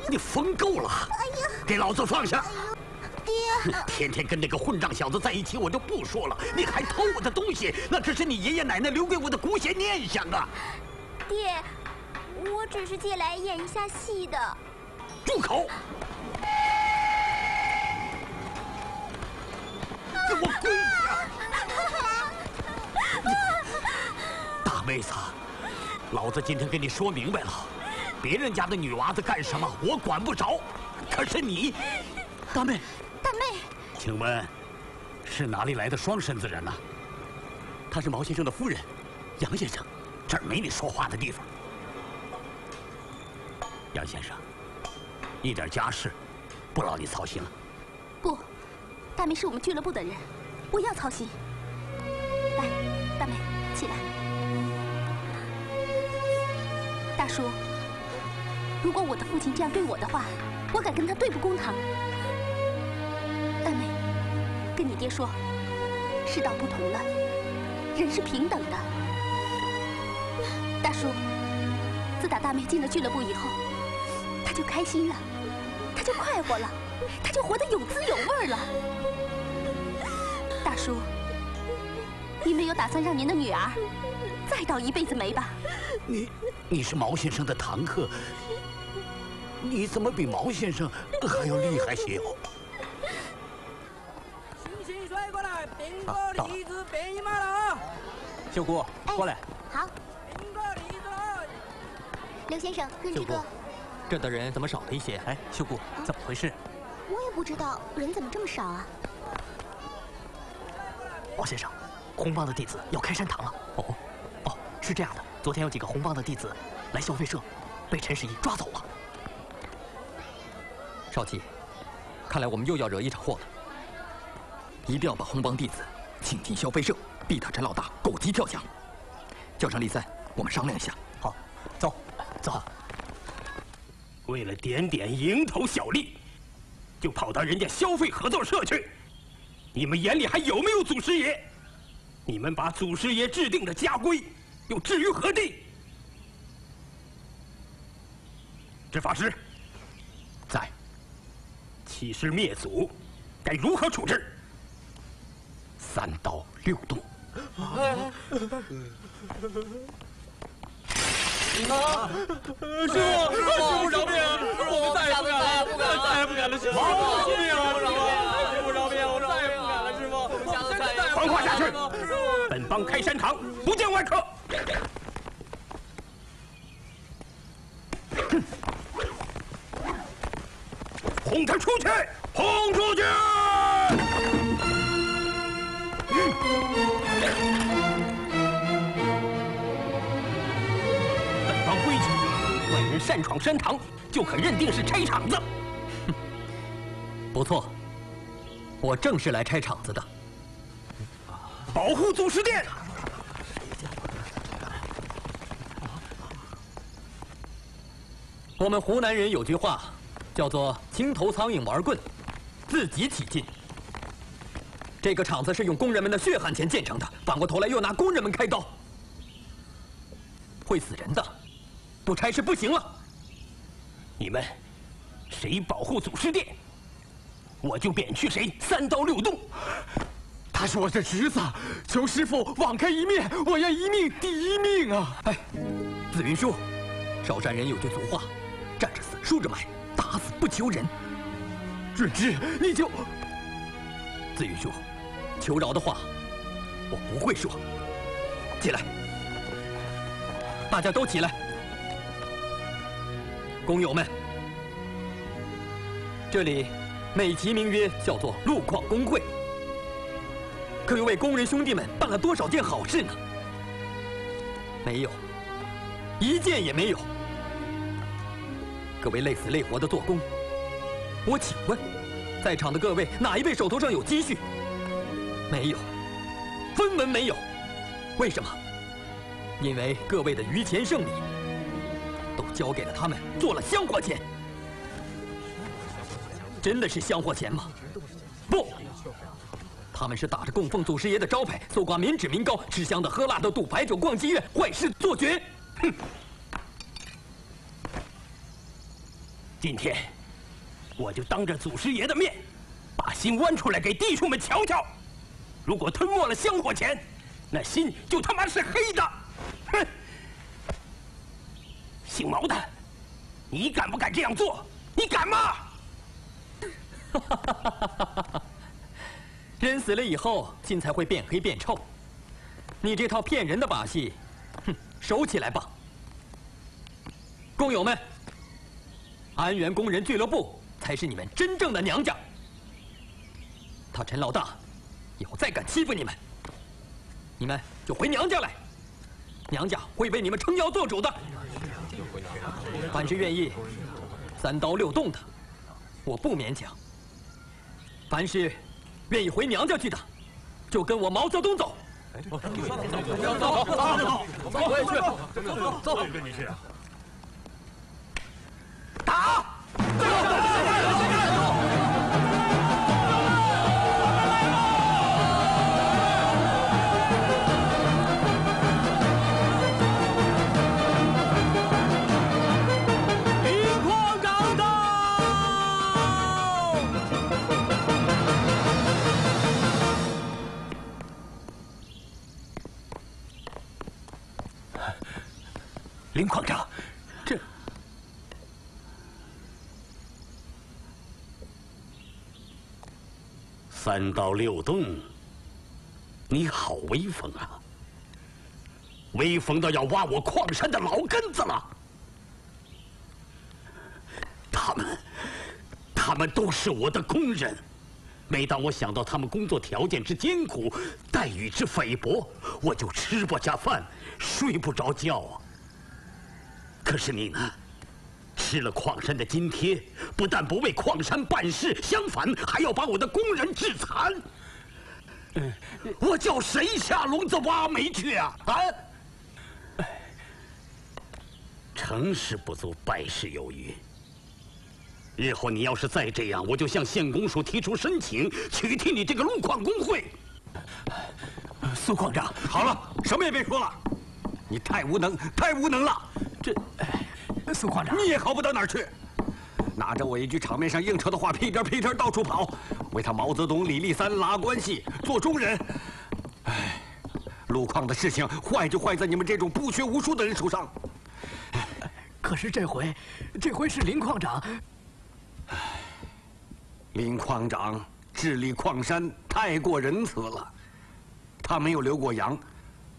你疯够了！给老子放下！爹，天天跟那个混账小子在一起，我就不说了，你还偷我的东西，那可是你爷爷奶奶留给我的骨血念想啊！爹，我只是借来演一下戏的。住口！给我跪下！大妹子，老子今天跟你说明白了，别人家的女娃子干什么我管不着，可是你，大妹，大妹，请问是哪里来的双身子人呢、她是毛先生的夫人，杨先生，这儿没你说话的地方。杨先生，一点家事不劳你操心了。不，大妹是我们俱乐部的人，我要操心。来，大妹，起来。大叔，如果我的父亲这样对我的话，我敢跟他对簿公堂。大妹，跟你爹说，世道不同了，人是平等的。大叔，自打大妹进了俱乐部以后，她就开心了，她就快活了，她就活得有滋有味了。大叔，您没有打算让您的女儿再倒一辈子霉吧？你你是毛先生的堂客，你怎么比毛先生还要厉害些哦？星星甩过来，苹果梨子变一马了。秀姑，过来。好，苹果梨子了。刘先生，润之哥，这的人怎么少了一些？哎，秀姑，怎么回事？我也不知道人怎么这么少啊。毛先生，红帮的弟子要开山堂了。哦，哦，是这样的，昨天有几个红帮的弟子来消费社，被陈十一抓走了。少奇，看来我们又要惹一场祸了。一定要把红帮弟子请进消费社，逼他陈老大狗急跳墙。叫上李三，我们商量一下。好，走，走。为了点点蝇头小利，就跑到人家消费合作社去。你们眼里还有没有祖师爷？你们把祖师爷制定的家规又置于何地？执法师在，欺师灭祖，该如何处置？三刀六洞。啊！师傅，师傅饶命！我们再也不敢了，不敢了，再也不敢了，师傅！饶命啊！师傅饶命！我再也不敢了，师傅！传话下去，本帮开山堂，不见外客。轰他出去！轰出去！本帮规矩，外人擅闯山堂，就可认定是拆场子。不错，我正是来拆场子的。保护祖师殿。我们湖南人有句话，叫做“青头苍蝇玩棍，自己起劲”。这个厂子是用工人们的血汗钱建成的，反过头来又拿工人们开刀，会死人的，不拆是不行了。你们谁保护祖师殿，我就免去谁三刀六洞。他是我的侄子，求师傅网开一面，我愿一命抵一命啊！哎，紫云叔，韶山人有句俗话，站着死，竖着埋，打死不求人。润之，你就子云叔，求饶的话，我不会说。起来，大家都起来。工友们，这里美其名曰叫做路矿工会，可又为工人兄弟们办了多少件好事呢？没有，一件也没有。各位累死累活的做工，我请问，在场的各位哪一位手头上有积蓄？没有，分文没有。为什么？因为各位的余钱剩礼都交给了他们做了香火钱。真的是香火钱吗？不，他们是打着供奉祖师爷的招牌，搜刮民脂民膏，吃香的喝辣的，赌白酒，逛妓院，坏事做绝。哼！今天，我就当着祖师爷的面，把心剜出来给弟兄们瞧瞧。如果吞没了香火钱，那心就他妈是黑的。哼！姓毛的，你敢不敢这样做？你敢吗？哈哈哈！人死了以后，心才会变黑变臭。你这套骗人的把戏，哼，收起来吧。工友们，安源工人俱乐部才是你们真正的娘家。他陈老大，以后再敢欺负你们，你们就回娘家来，娘家会为你们撑腰做主的。凡是愿意三刀六洞的，我不勉强。凡是愿意回娘家去的，就跟我毛泽东走。走走走走走，我也去。走，跟你去啊。打！林矿长，这三刀六洞，你好威风啊！威风到要挖我矿山的老根子了。他们，他们都是我的工人。每当我想到他们工作条件之艰苦，待遇之菲薄，我就吃不下饭，睡不着觉啊。可是你呢？吃了矿山的津贴，不但不为矿山办事，相反还要把我的工人致残。我叫谁下笼子挖煤去啊？啊！成事不足，败事有余。日后你要是再这样，我就向县公署提出申请，取缔你这个路矿工会。苏矿长，好了，什么也别说了，你太无能，太无能了。这，苏矿长，你也好不到哪儿去，拿着我一句场面上应酬的话，屁颠屁颠到处跑，为他毛泽东、李立三拉关系，做中人。哎，路矿的事情坏就坏在你们这种不学无术的人手上。可是这回，这回是林矿长。林矿长治理矿山太过仁慈了，他没有留过洋，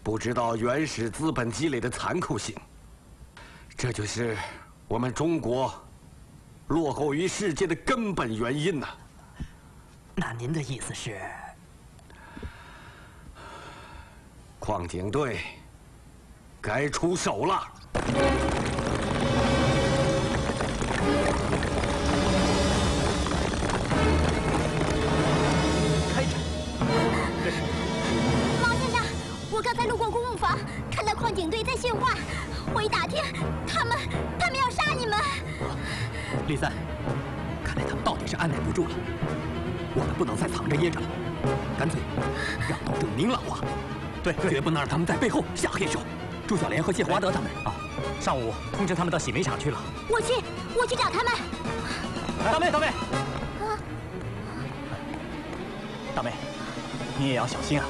不知道原始资本积累的残酷性。这就是我们中国落后于世界的根本原因呐。那您的意思是，矿井队该出手了。开着。毛先生，我刚才路过公务房，看到矿井队在训话。我一打听，他们他们要杀你们。李三，看来他们到底是按耐不住了。我们不能再藏着掖着了，干脆让道证明朗化。对，绝不能让他们在背后下黑手。朱小莲和谢华德他们啊，上午通知他们到洗煤厂去了。我去，我去找他们。大妹，大妹，大妹，你也要小心啊！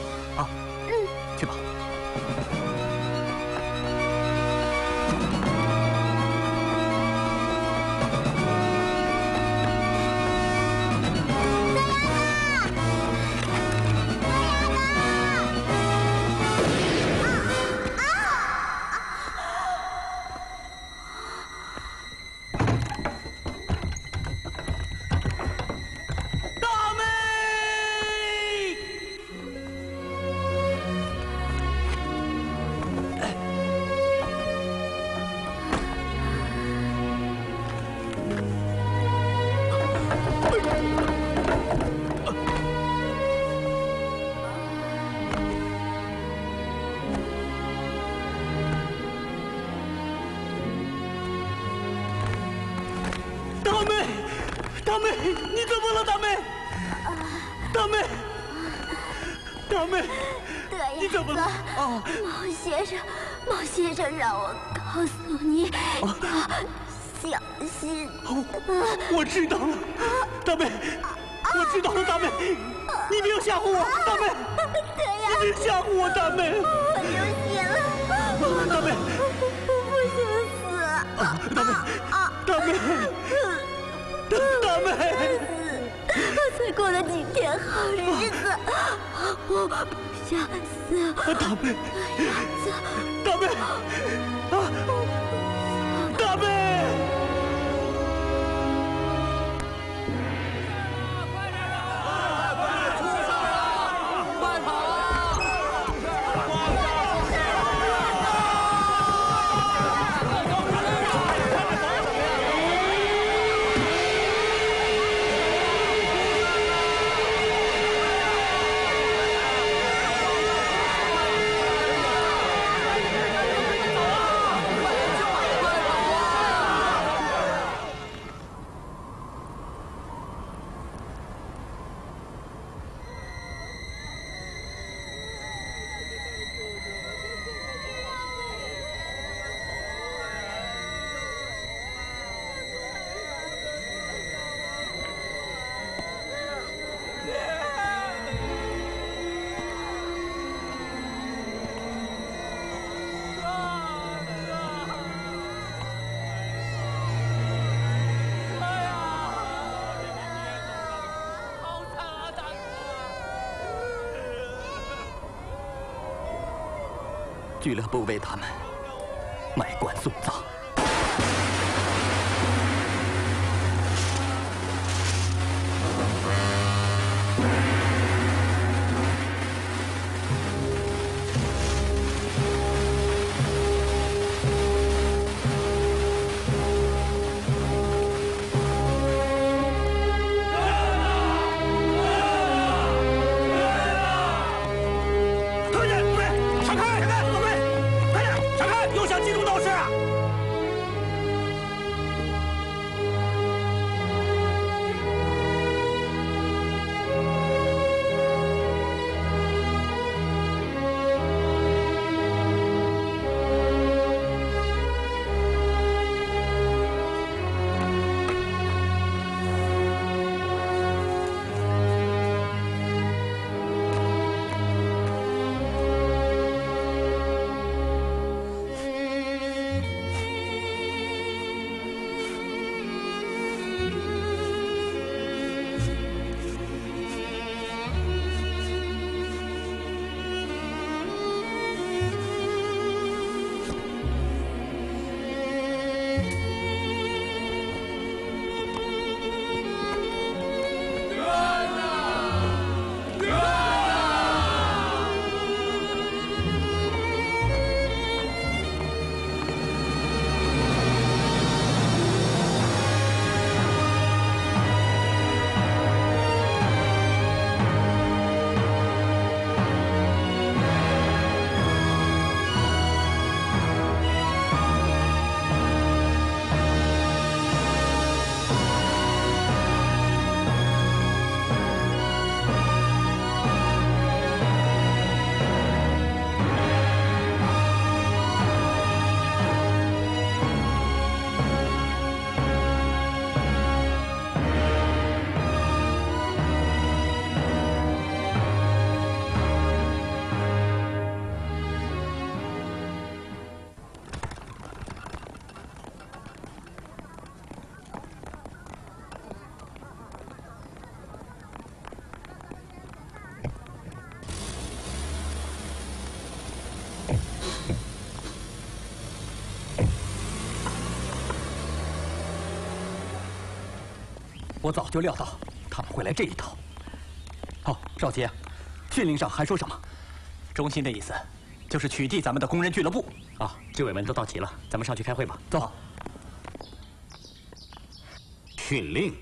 先生，毛先生让我告诉你要小心。我知道了，大妹，我知道了，大妹，你别吓唬我，大妹，你别吓唬我，大妹，我流血了，大妹，我不想死，大妹，大妹，大妹。才过了几天好日子，我不想死。大妹，大妹，俱乐部为他们。我早就料到他们会来这一套。哦，少杰，训令上还说什么？中心的意思就是取缔咱们的工人俱乐部。啊，志伟们都到齐了，咱们上去开会吧。走。训令？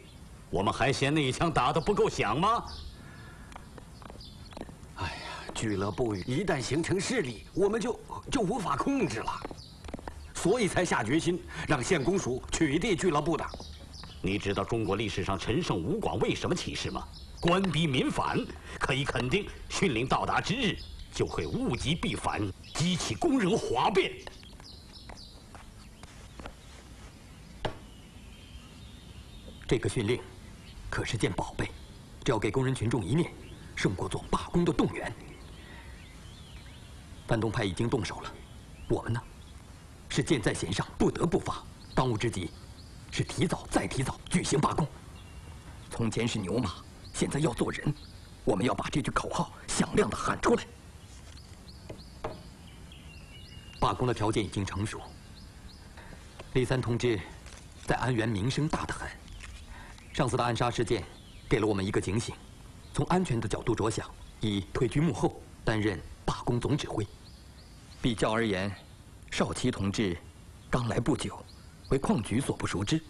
我们还嫌那一枪打得不够响吗？哎呀，俱乐部一旦形成势力，我们就就无法控制了，所以才下决心让县公署取缔俱乐部的。你知道中国历史上陈胜吴广为什么起事吗？官逼民反，可以肯定训令到达之日，就会物极必反，激起工人哗变。这个训令可是件宝贝，只要给工人群众一念，胜过做罢工的动员。反动派已经动手了，我们呢，是箭在弦上，不得不发。当务之急是提早再提早举行罢工。从前是牛马，现在要做人，我们要把这句口号响亮的喊出来。罢工的条件已经成熟。李三同志在安源名声大得很。上次的暗杀事件给了我们一个警醒，从安全的角度着想，以退居幕后担任罢工总指挥。比较而言，少奇同志刚来不久，为矿局所不熟知。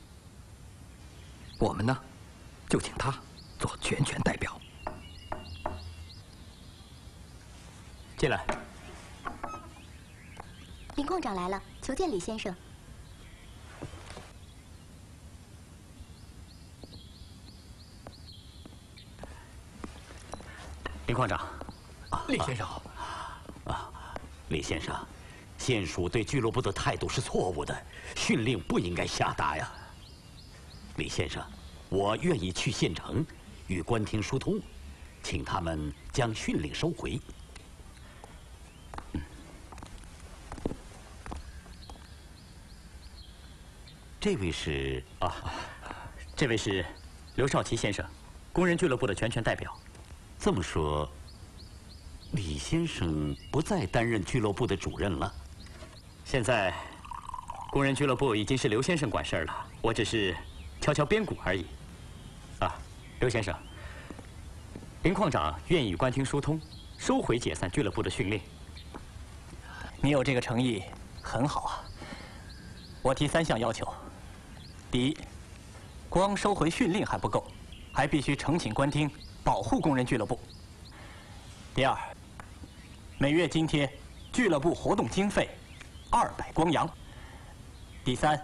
我们呢，就请他做全权代表。进来。林矿长来了，求见李先生。林矿长，李先生好。啊，李先生，县署对俱乐部的态度是错误的，训令不应该下达呀。李先生，我愿意去县城与官厅疏通，请他们将训令收回。这位是啊，这位是刘少奇先生，工人俱乐部的全权代表。这么说，李先生不再担任俱乐部的主任了。现在，工人俱乐部已经是刘先生管事儿了，我只是敲敲边鼓而已。啊，刘先生，林矿长愿意与官厅疏通，收回解散俱乐部的训令。你有这个诚意，很好啊。我提三项要求：第一，光收回训令还不够，还必须呈请官厅。保护工人俱乐部。第二，每月津贴俱乐部活动经费二百光洋。第三，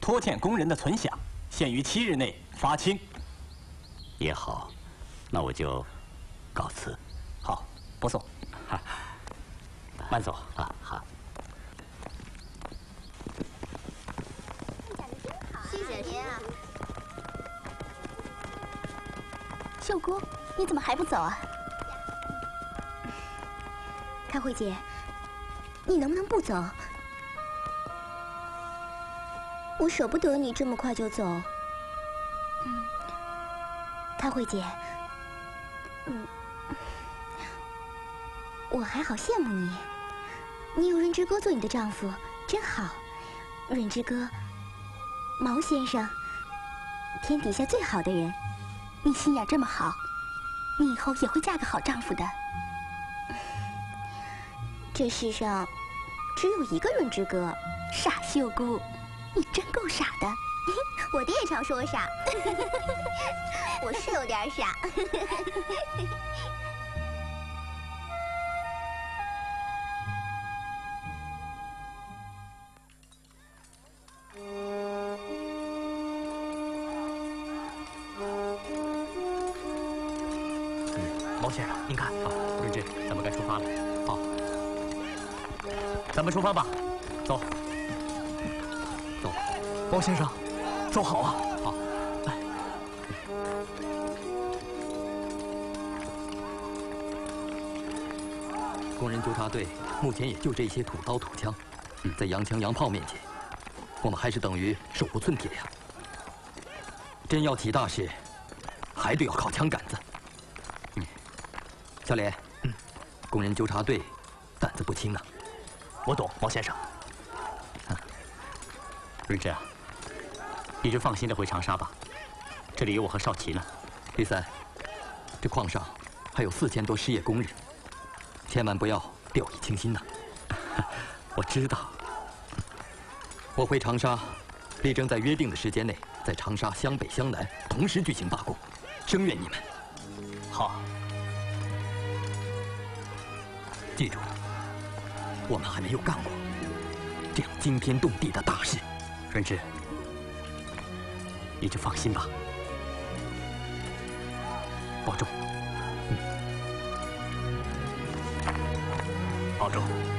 拖欠工人的存饷限于七日内发清。也好，那我就告辞。好，不送。慢走啊，好。谢谢您啊，秀姑。你怎么还不走啊，开慧姐？你能不能不走？我舍不得你这么快就走。嗯，开慧姐，嗯，我还好羡慕你，你有润之哥做你的丈夫，真好。润之哥，毛先生，天底下最好的人，你心眼这么好。你以后也会嫁个好丈夫的。这世上只有一个润之哥，傻秀姑，你真够傻的。我爹也常说我傻，我是有点傻。毛先生，您看，啊，润之，咱们该出发了。好，咱们出发吧，走。包先生，走好啊！好，来。工人纠察队目前也就这些土刀土枪，在洋枪洋炮面前，我们还是等于手无寸铁呀。真要起大事，还得要靠枪杆子。小莲，嗯，工人纠察队胆子不轻啊。我懂，毛先生。瑞珍啊，你就放心的回长沙吧，这里有我和少奇呢。李三，这矿上还有四千多失业工人，千万不要掉以轻心呐。我知道。我回长沙，力争在约定的时间内，在长沙湘北湘南同时举行罢工，声援你们。好。记住，我们还没有干过这样惊天动地的大事。润之，你就放心吧。保重。保重。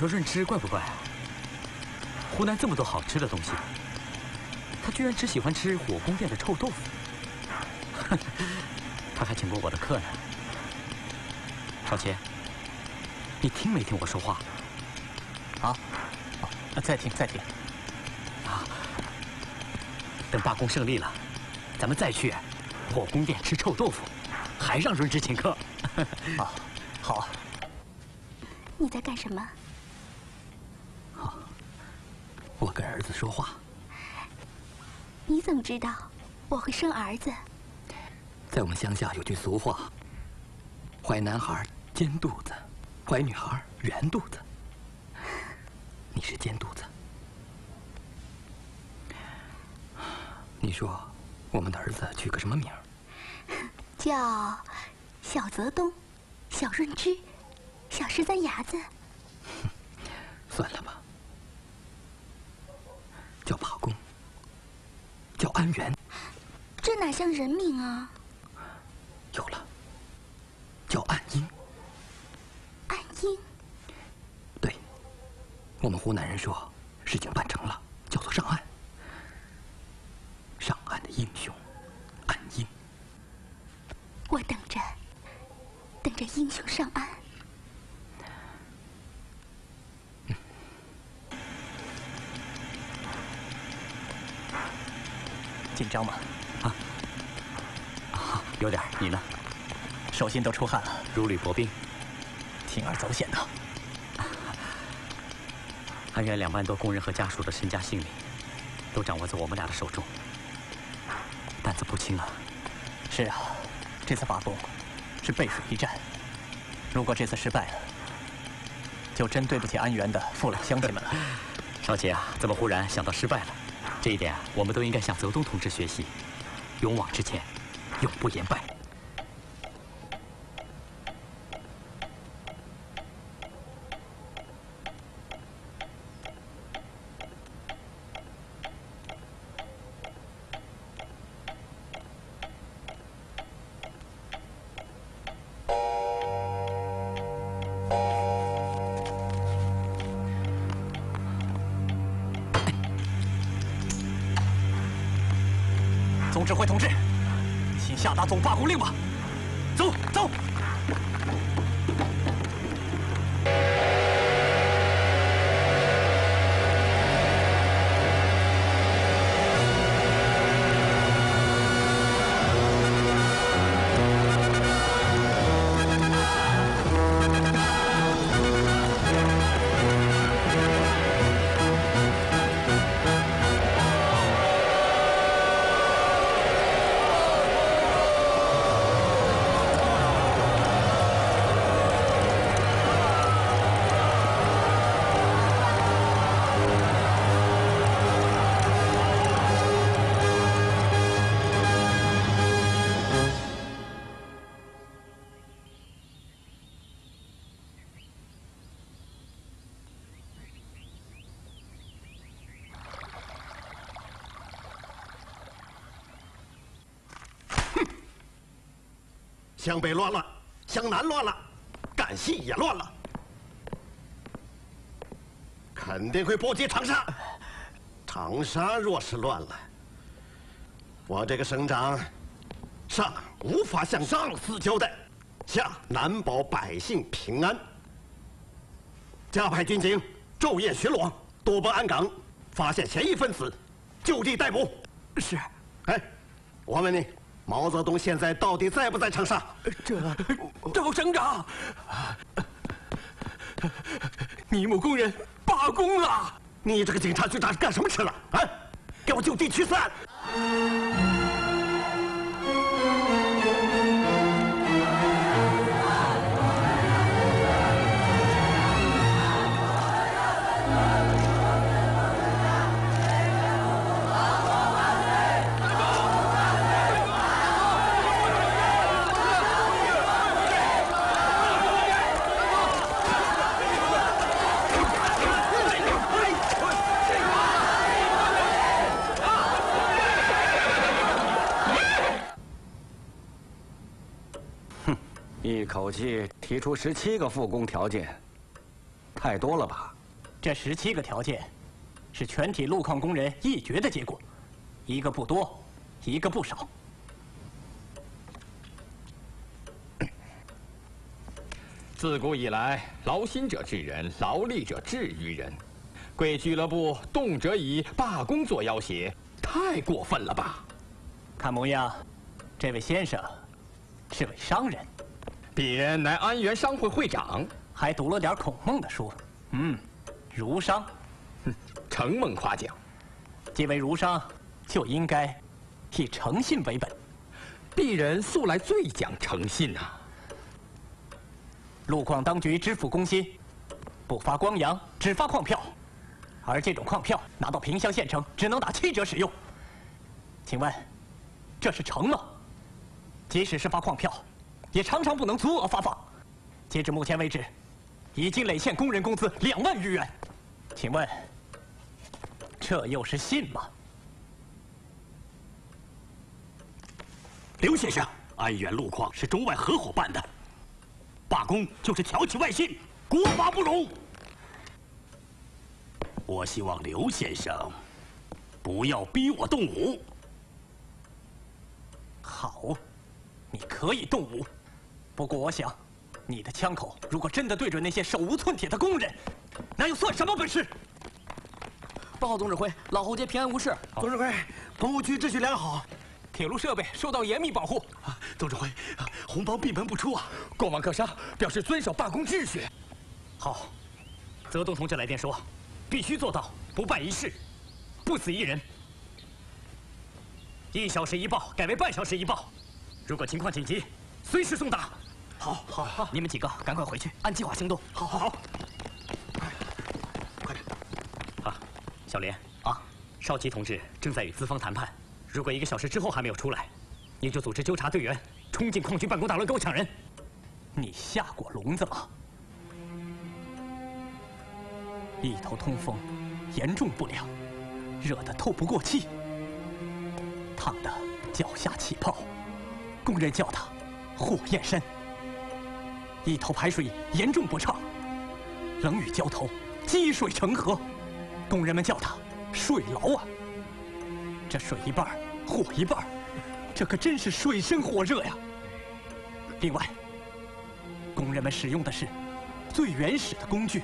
说润之怪不怪啊？湖南这么多好吃的东西，他居然只喜欢吃火宫殿的臭豆腐。他还请过我的客呢。少奇，你听没听我说话？啊？啊，再听，再听。啊等罢工胜利了，咱们再去火宫殿吃臭豆腐，还让润之请客。好，好。你在干什么？我跟儿子说话。你怎么知道我会生儿子？在我们乡下有句俗话：怀男孩尖肚子，怀女孩圆肚子。你是尖肚子。你说，我们的儿子取个什么名儿？叫小泽东、小润之、小十三牙子。算了吧，叫马公，叫安源。这哪像人名啊？有了，叫暗英。暗英。对，我们湖南人说，事情办成了，叫做上岸。上岸的英雄，暗英。我等着，等着英雄上岸。紧张吗？啊，啊，有点。你呢？手心都出汗了，如履薄冰，铤而走险呐。安源两万多工人和家属的身家性命，都掌握在我们俩的手中。担子不轻啊！是啊，这次罢工是背水一战。如果这次失败了，就真对不起安源的父老乡亲们了。少杰啊，怎么忽然想到失败了？这一点我们都应该向泽东同志学习，勇往直前，永不言败。湘北乱了，湘南乱了，赣西也乱了，肯定会波及长沙。长沙若是乱了，我这个省长上无法向上司交代，下难保百姓平安。加派军警昼夜巡逻，多波安岗，发现嫌疑分子，就地逮捕。是。哎，我问你，毛泽东现在到底在不在长沙？这，赵省长，泥木工人罢工了。你这个警察局长干什么吃了？啊，给我就地驱散！一口气提出十七个复工条件，太多了吧？这十七个条件，是全体路矿工人一决的结果，一个不多，一个不少。自古以来，劳心者治人，劳力者治于人。贵俱乐部动辄以罢工作要挟，太过分了吧？看模样，这位先生是位商人。鄙人乃安源商会会长，还读了点孔孟的书。嗯，儒商，哼，承蒙夸奖。既为儒商，就应该以诚信为本。鄙人素来最讲诚信呐。路矿当局支付工薪，不发光洋，只发矿票，而这种矿票拿到萍乡县城只能打七折使用。请问，这是诚吗？即使是发矿票，也常常不能足额发放。截至目前为止，已经累欠工人工资两万余元。请问，这又是信吗？刘先生，安源路矿是中外合伙办的。罢工就是挑起外信，国法不容。我希望刘先生不要逼我动武。好，你可以动武，不过我想，你的枪口如果真的对准那些手无寸铁的工人，那又算什么本事？报告总指挥，老侯街平安无事。总指挥，棚务区秩序良好。铁路设备受到严密保护。总指挥，红包闭门不出啊！过往客商表示遵守罢工秩序。好，泽东同志来电说，必须做到不办一事，不死一人。一小时一报改为半小时一报，如果情况紧急，随时送达。好，好，好，你们几个赶快回去，按计划行动。好，好，好。快点。啊，小莲啊，少奇同志正在与资方谈判。如果一个小时之后还没有出来，你就组织纠察队员冲进矿区办公大楼给我抢人。你下过笼子吗？一头通风，严重不良，热得透不过气，烫得脚下起泡，工人叫他火焰山。一头排水严重不畅，冷雨浇头，积水成河，工人们叫他水牢啊。这水一半，火一半，这可真是水深火热呀！另外，工人们使用的是最原始的工具，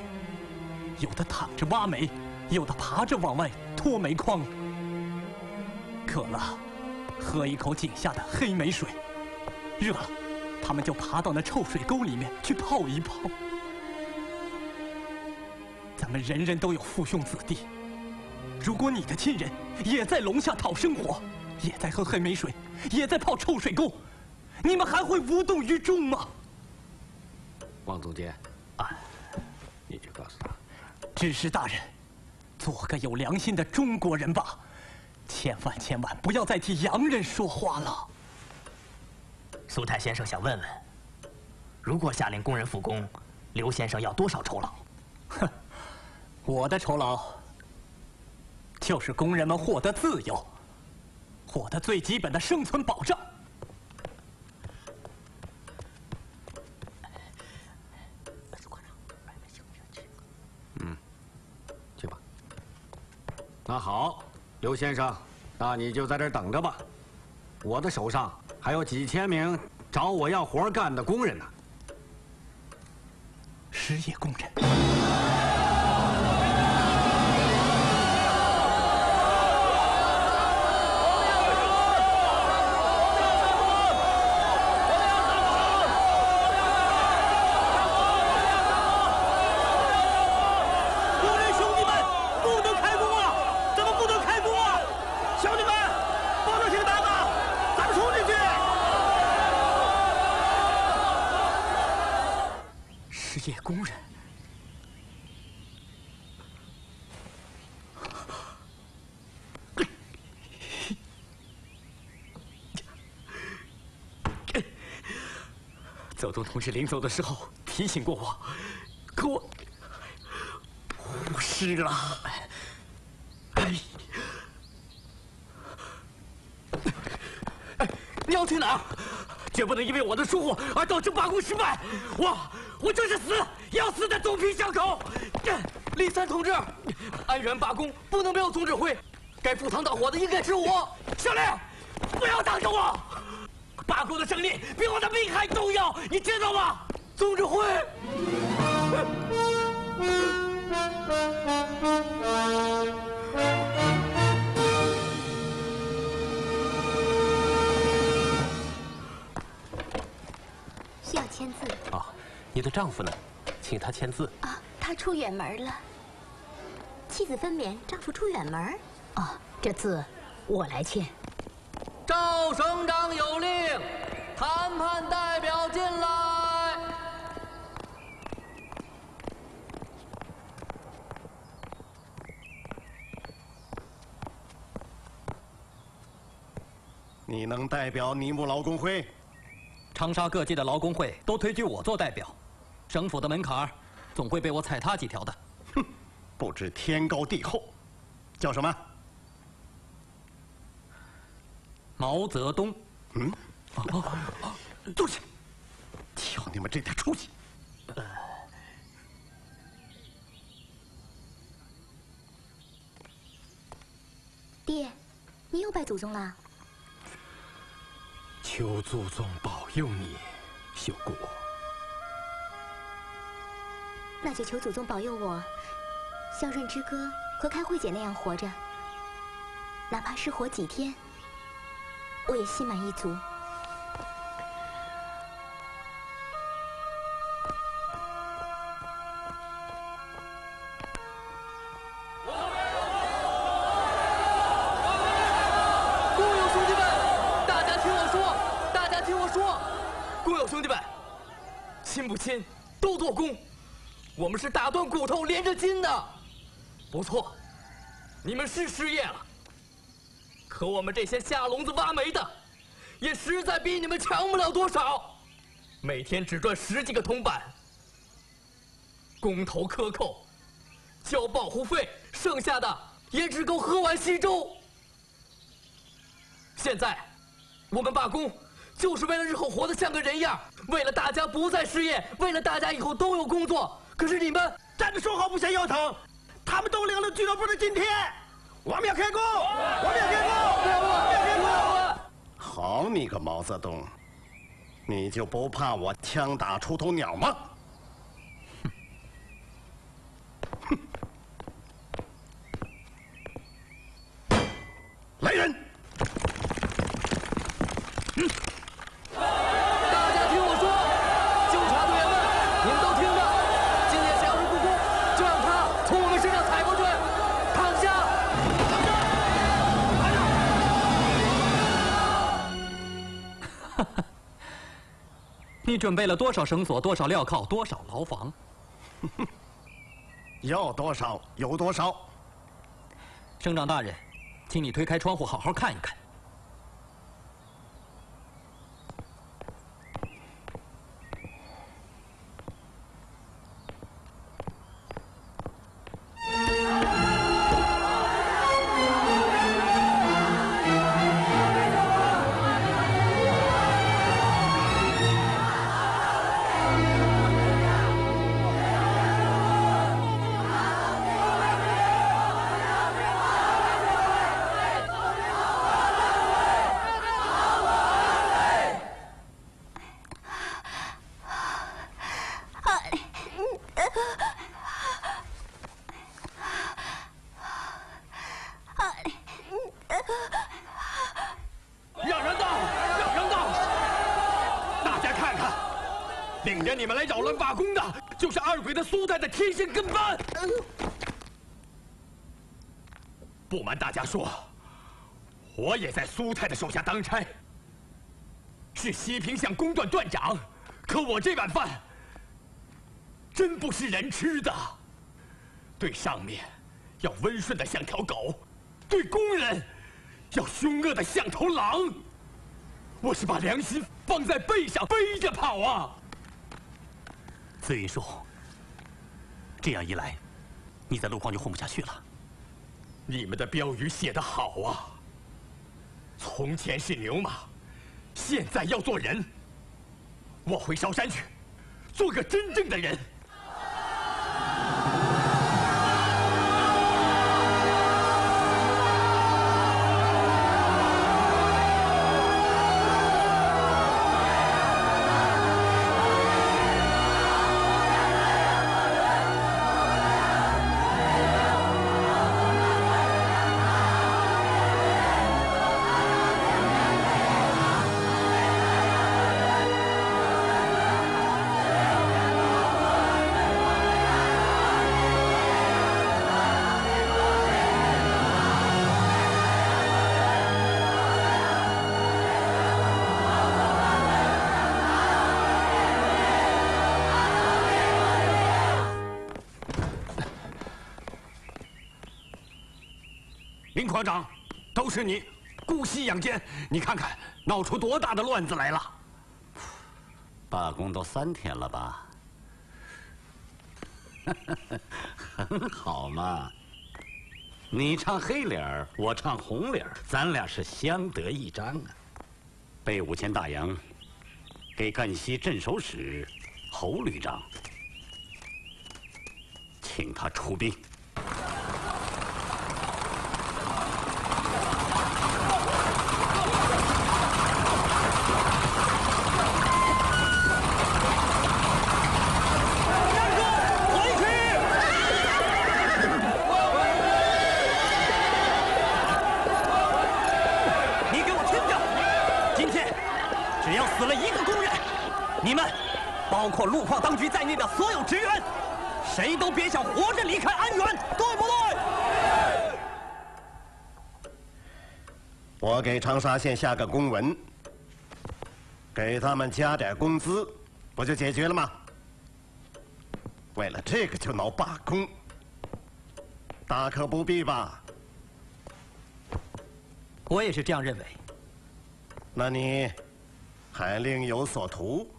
有的躺着挖煤，有的爬着往外拖煤筐。渴了，喝一口井下的黑煤水；热了，他们就爬到那臭水沟里面去泡一泡。咱们人人都有父兄子弟。如果你的亲人也在龙下讨生活，也在喝黑煤水，也在泡臭水沟，你们还会无动于衷吗？王总监，啊，你去告诉他，知识大人，做个有良心的中国人吧，千万千万不要再替洋人说话了。苏泰先生想问问，如果下令工人复工，刘先生要多少酬劳？哼，我的酬劳就是工人们获得自由，获得最基本的生存保障。嗯，去吧。那好，刘先生，那你就在这儿等着吧，我的手上。还有几千名找我要活干的工人呢。失业工人。工人兄弟们，不能开工啊！怎么不能开工啊？兄弟们，报告请大哥，咱们冲进去！失业工人。走动同志临走的时候提醒过我，可我不是了。哎，哎，你要去哪儿？绝不能因为我的疏忽而导致罢工失败。我我就是死也要死在东平巷口。李三同志，安源罢工不能没有总指挥，该赴汤蹈火的应该是我。小烈，不要挡着我！罢工的胜利比我的命还重要，你知道吗？总指挥。需要签字哦，你的丈夫呢？请他签字。啊，他出远门了。妻子分娩，丈夫出远门。哦，这字我来签。赵省长有令，谈判代表进来。你能代表尼木劳工会？长沙各界的劳工会都推举我做代表，省府的门槛儿总会被我踩踏几条的。哼，不知天高地厚，叫什么？毛泽东。嗯，坐下。瞧你们这点出息！爹，你又拜祖宗了？求祖宗保佑你，秀姑。那就求祖宗保佑我，像润之哥和开慧姐那样活着，哪怕是活几天，我也心满意足。工友兄弟们，大家听我说，大家听我说，工友兄弟们，亲不亲都做工，我们是打断骨头连着筋的。不错，你们是失业了，可我们这些下笼子挖煤的，也实在比你们强不了多少。每天只赚十几个铜板，工头克扣，交保护费，剩下的也只够喝碗稀粥。现在，我们罢工，就是为了日后活得像个人样，为了大家不再失业，为了大家以后都有工作。可是你们站着说话不嫌腰疼，他们都领了俱乐部的津贴，我们要开工，我们要开工，我们要开工。好你个毛泽东，你就不怕我枪打出头鸟吗？哼！来人！嗯你准备了多少绳索，多少镣铐，多少牢房？要多少有多少。省长大人，请你推开窗户，好好看一看。苏代的贴身跟班。不瞒大家说，我也在苏太的手下当差，是西平巷工段段长。可我这碗饭，真不是人吃的。对上面，要温顺的像条狗；对工人，要凶恶的像头狼。我是把良心放在背上背着跑啊！子云说，这样一来，你在陆矿就混不下去了。你们的标语写得好啊！从前是牛马，现在要做人。我回韶山去，做个真正的人。林矿长，都是你姑息养奸，你看看闹出多大的乱子来了！罢工都三天了吧？很好嘛，你唱黑脸，我唱红脸，咱俩是相得益彰啊。被五千大洋给赣西镇守使侯旅长，请他出兵。你给我听着，今天只要死了一个工人，你们，包括路矿当局在内的所有职员，谁都别想活着离开安源，对不对？我给长沙县下个公文，给他们加点工资，不就解决了吗？为了这个就闹罢工，大可不必吧？我也是这样认为。那你还另有所图？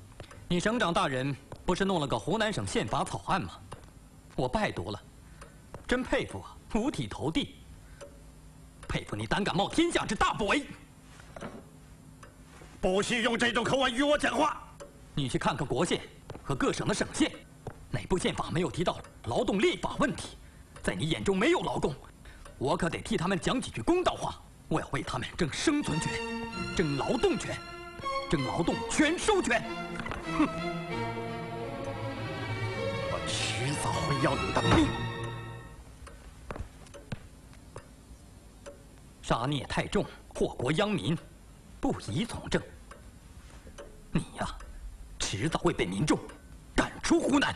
你省长大人不是弄了个湖南省宪法草案吗？我拜读了，真佩服啊，五体投地。佩服你胆敢冒天下之大不韪！不许用这种口吻与我讲话！你去看看国宪和各省的省宪，哪部宪法没有提到劳动立法问题？在你眼中没有劳工，我可得替他们讲几句公道话。我要为他们争生存权，争劳动权，争劳动权收权。哼！我迟早会要你的命！杀孽太重，祸国殃民，不宜从政。你呀，迟早会被民众赶出湖南。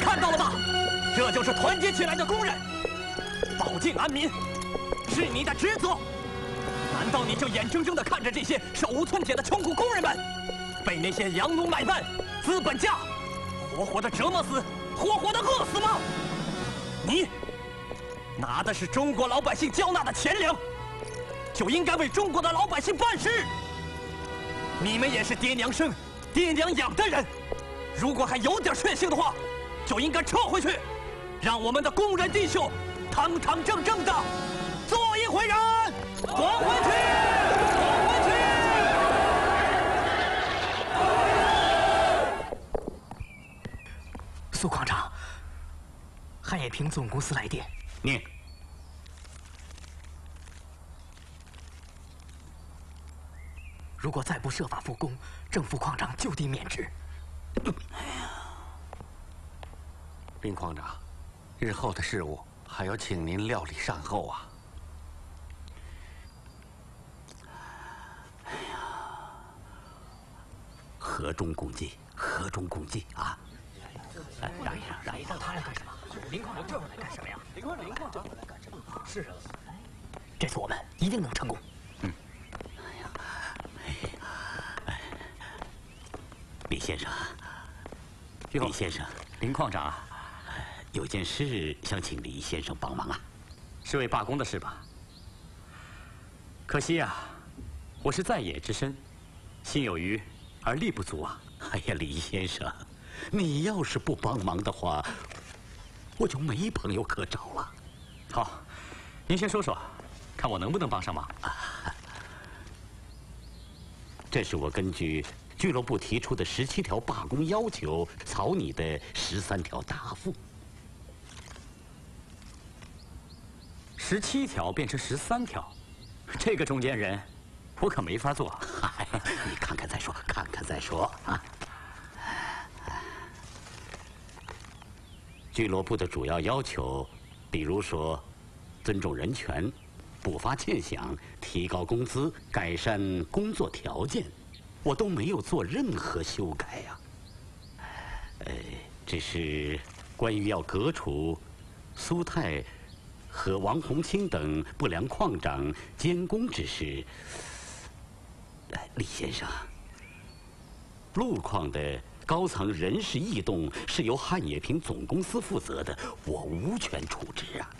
看到了吧？这就是团结起来的工人，保境安民，是你的职责。难道你就眼睁睁地看着这些手无寸铁的穷苦工人们，被那些洋奴买办、资本家活活的折磨死、活活的饿死吗？你拿的是中国老百姓交纳的钱粮，就应该为中国的老百姓办事。你们也是爹娘生、爹娘养的人，如果还有点血性的话，就应该撤回去，让我们的工人弟兄堂堂正正的做一回人，滚回去，还回去。苏矿长，汉冶平总公司来电。念。如果再不设法复工，正副矿长就地免职。林矿长，日后的事务还要请您料理善后啊。哎呀，和衷共济，和衷共济啊！来，让一让，让一让。他来干什么？林矿长这会来干什么呀？林矿林矿长来干什么？是啊，这次我们一定能成功。嗯。哎呀，李先生，李先生，林矿长，有件事想请李先生帮忙啊。是为罢工的事吧？可惜呀，我是在野之身，心有余而力不足啊。哎呀，李先生，你要是不帮忙的话，我就没朋友可找了。好，您先说说，看我能不能帮上忙。这是我根据俱乐部提出的十七条罢工要求草拟的十三条答复。十七条变成十三条，这个中间人，我可没法做。嗨，你看看再说，看看再说啊。俱乐部的主要要求，比如说，尊重人权，补发欠饷，提高工资，改善工作条件，我都没有做任何修改呀。呃，只是关于要革除苏泰。和王洪清等不良矿长监工之事，李先生，路矿的高层人事异动是由汉冶萍总公司负责的，我无权处置啊。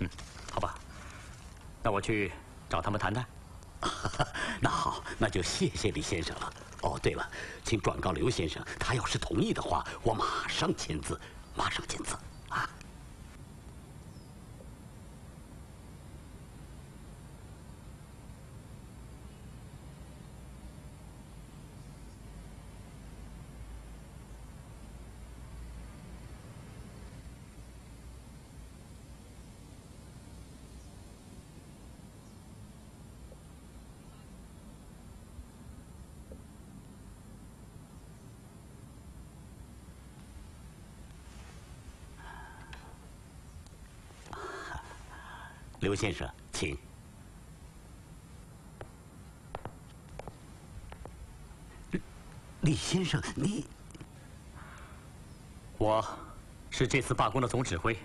嗯，好吧，那我去找他们谈谈。那好，那就谢谢李先生了。哦，对了，请转告刘先生，他要是同意的话，我马上签字，马上签字。刘先生，请。李先生，你，我是这次罢工的总指挥。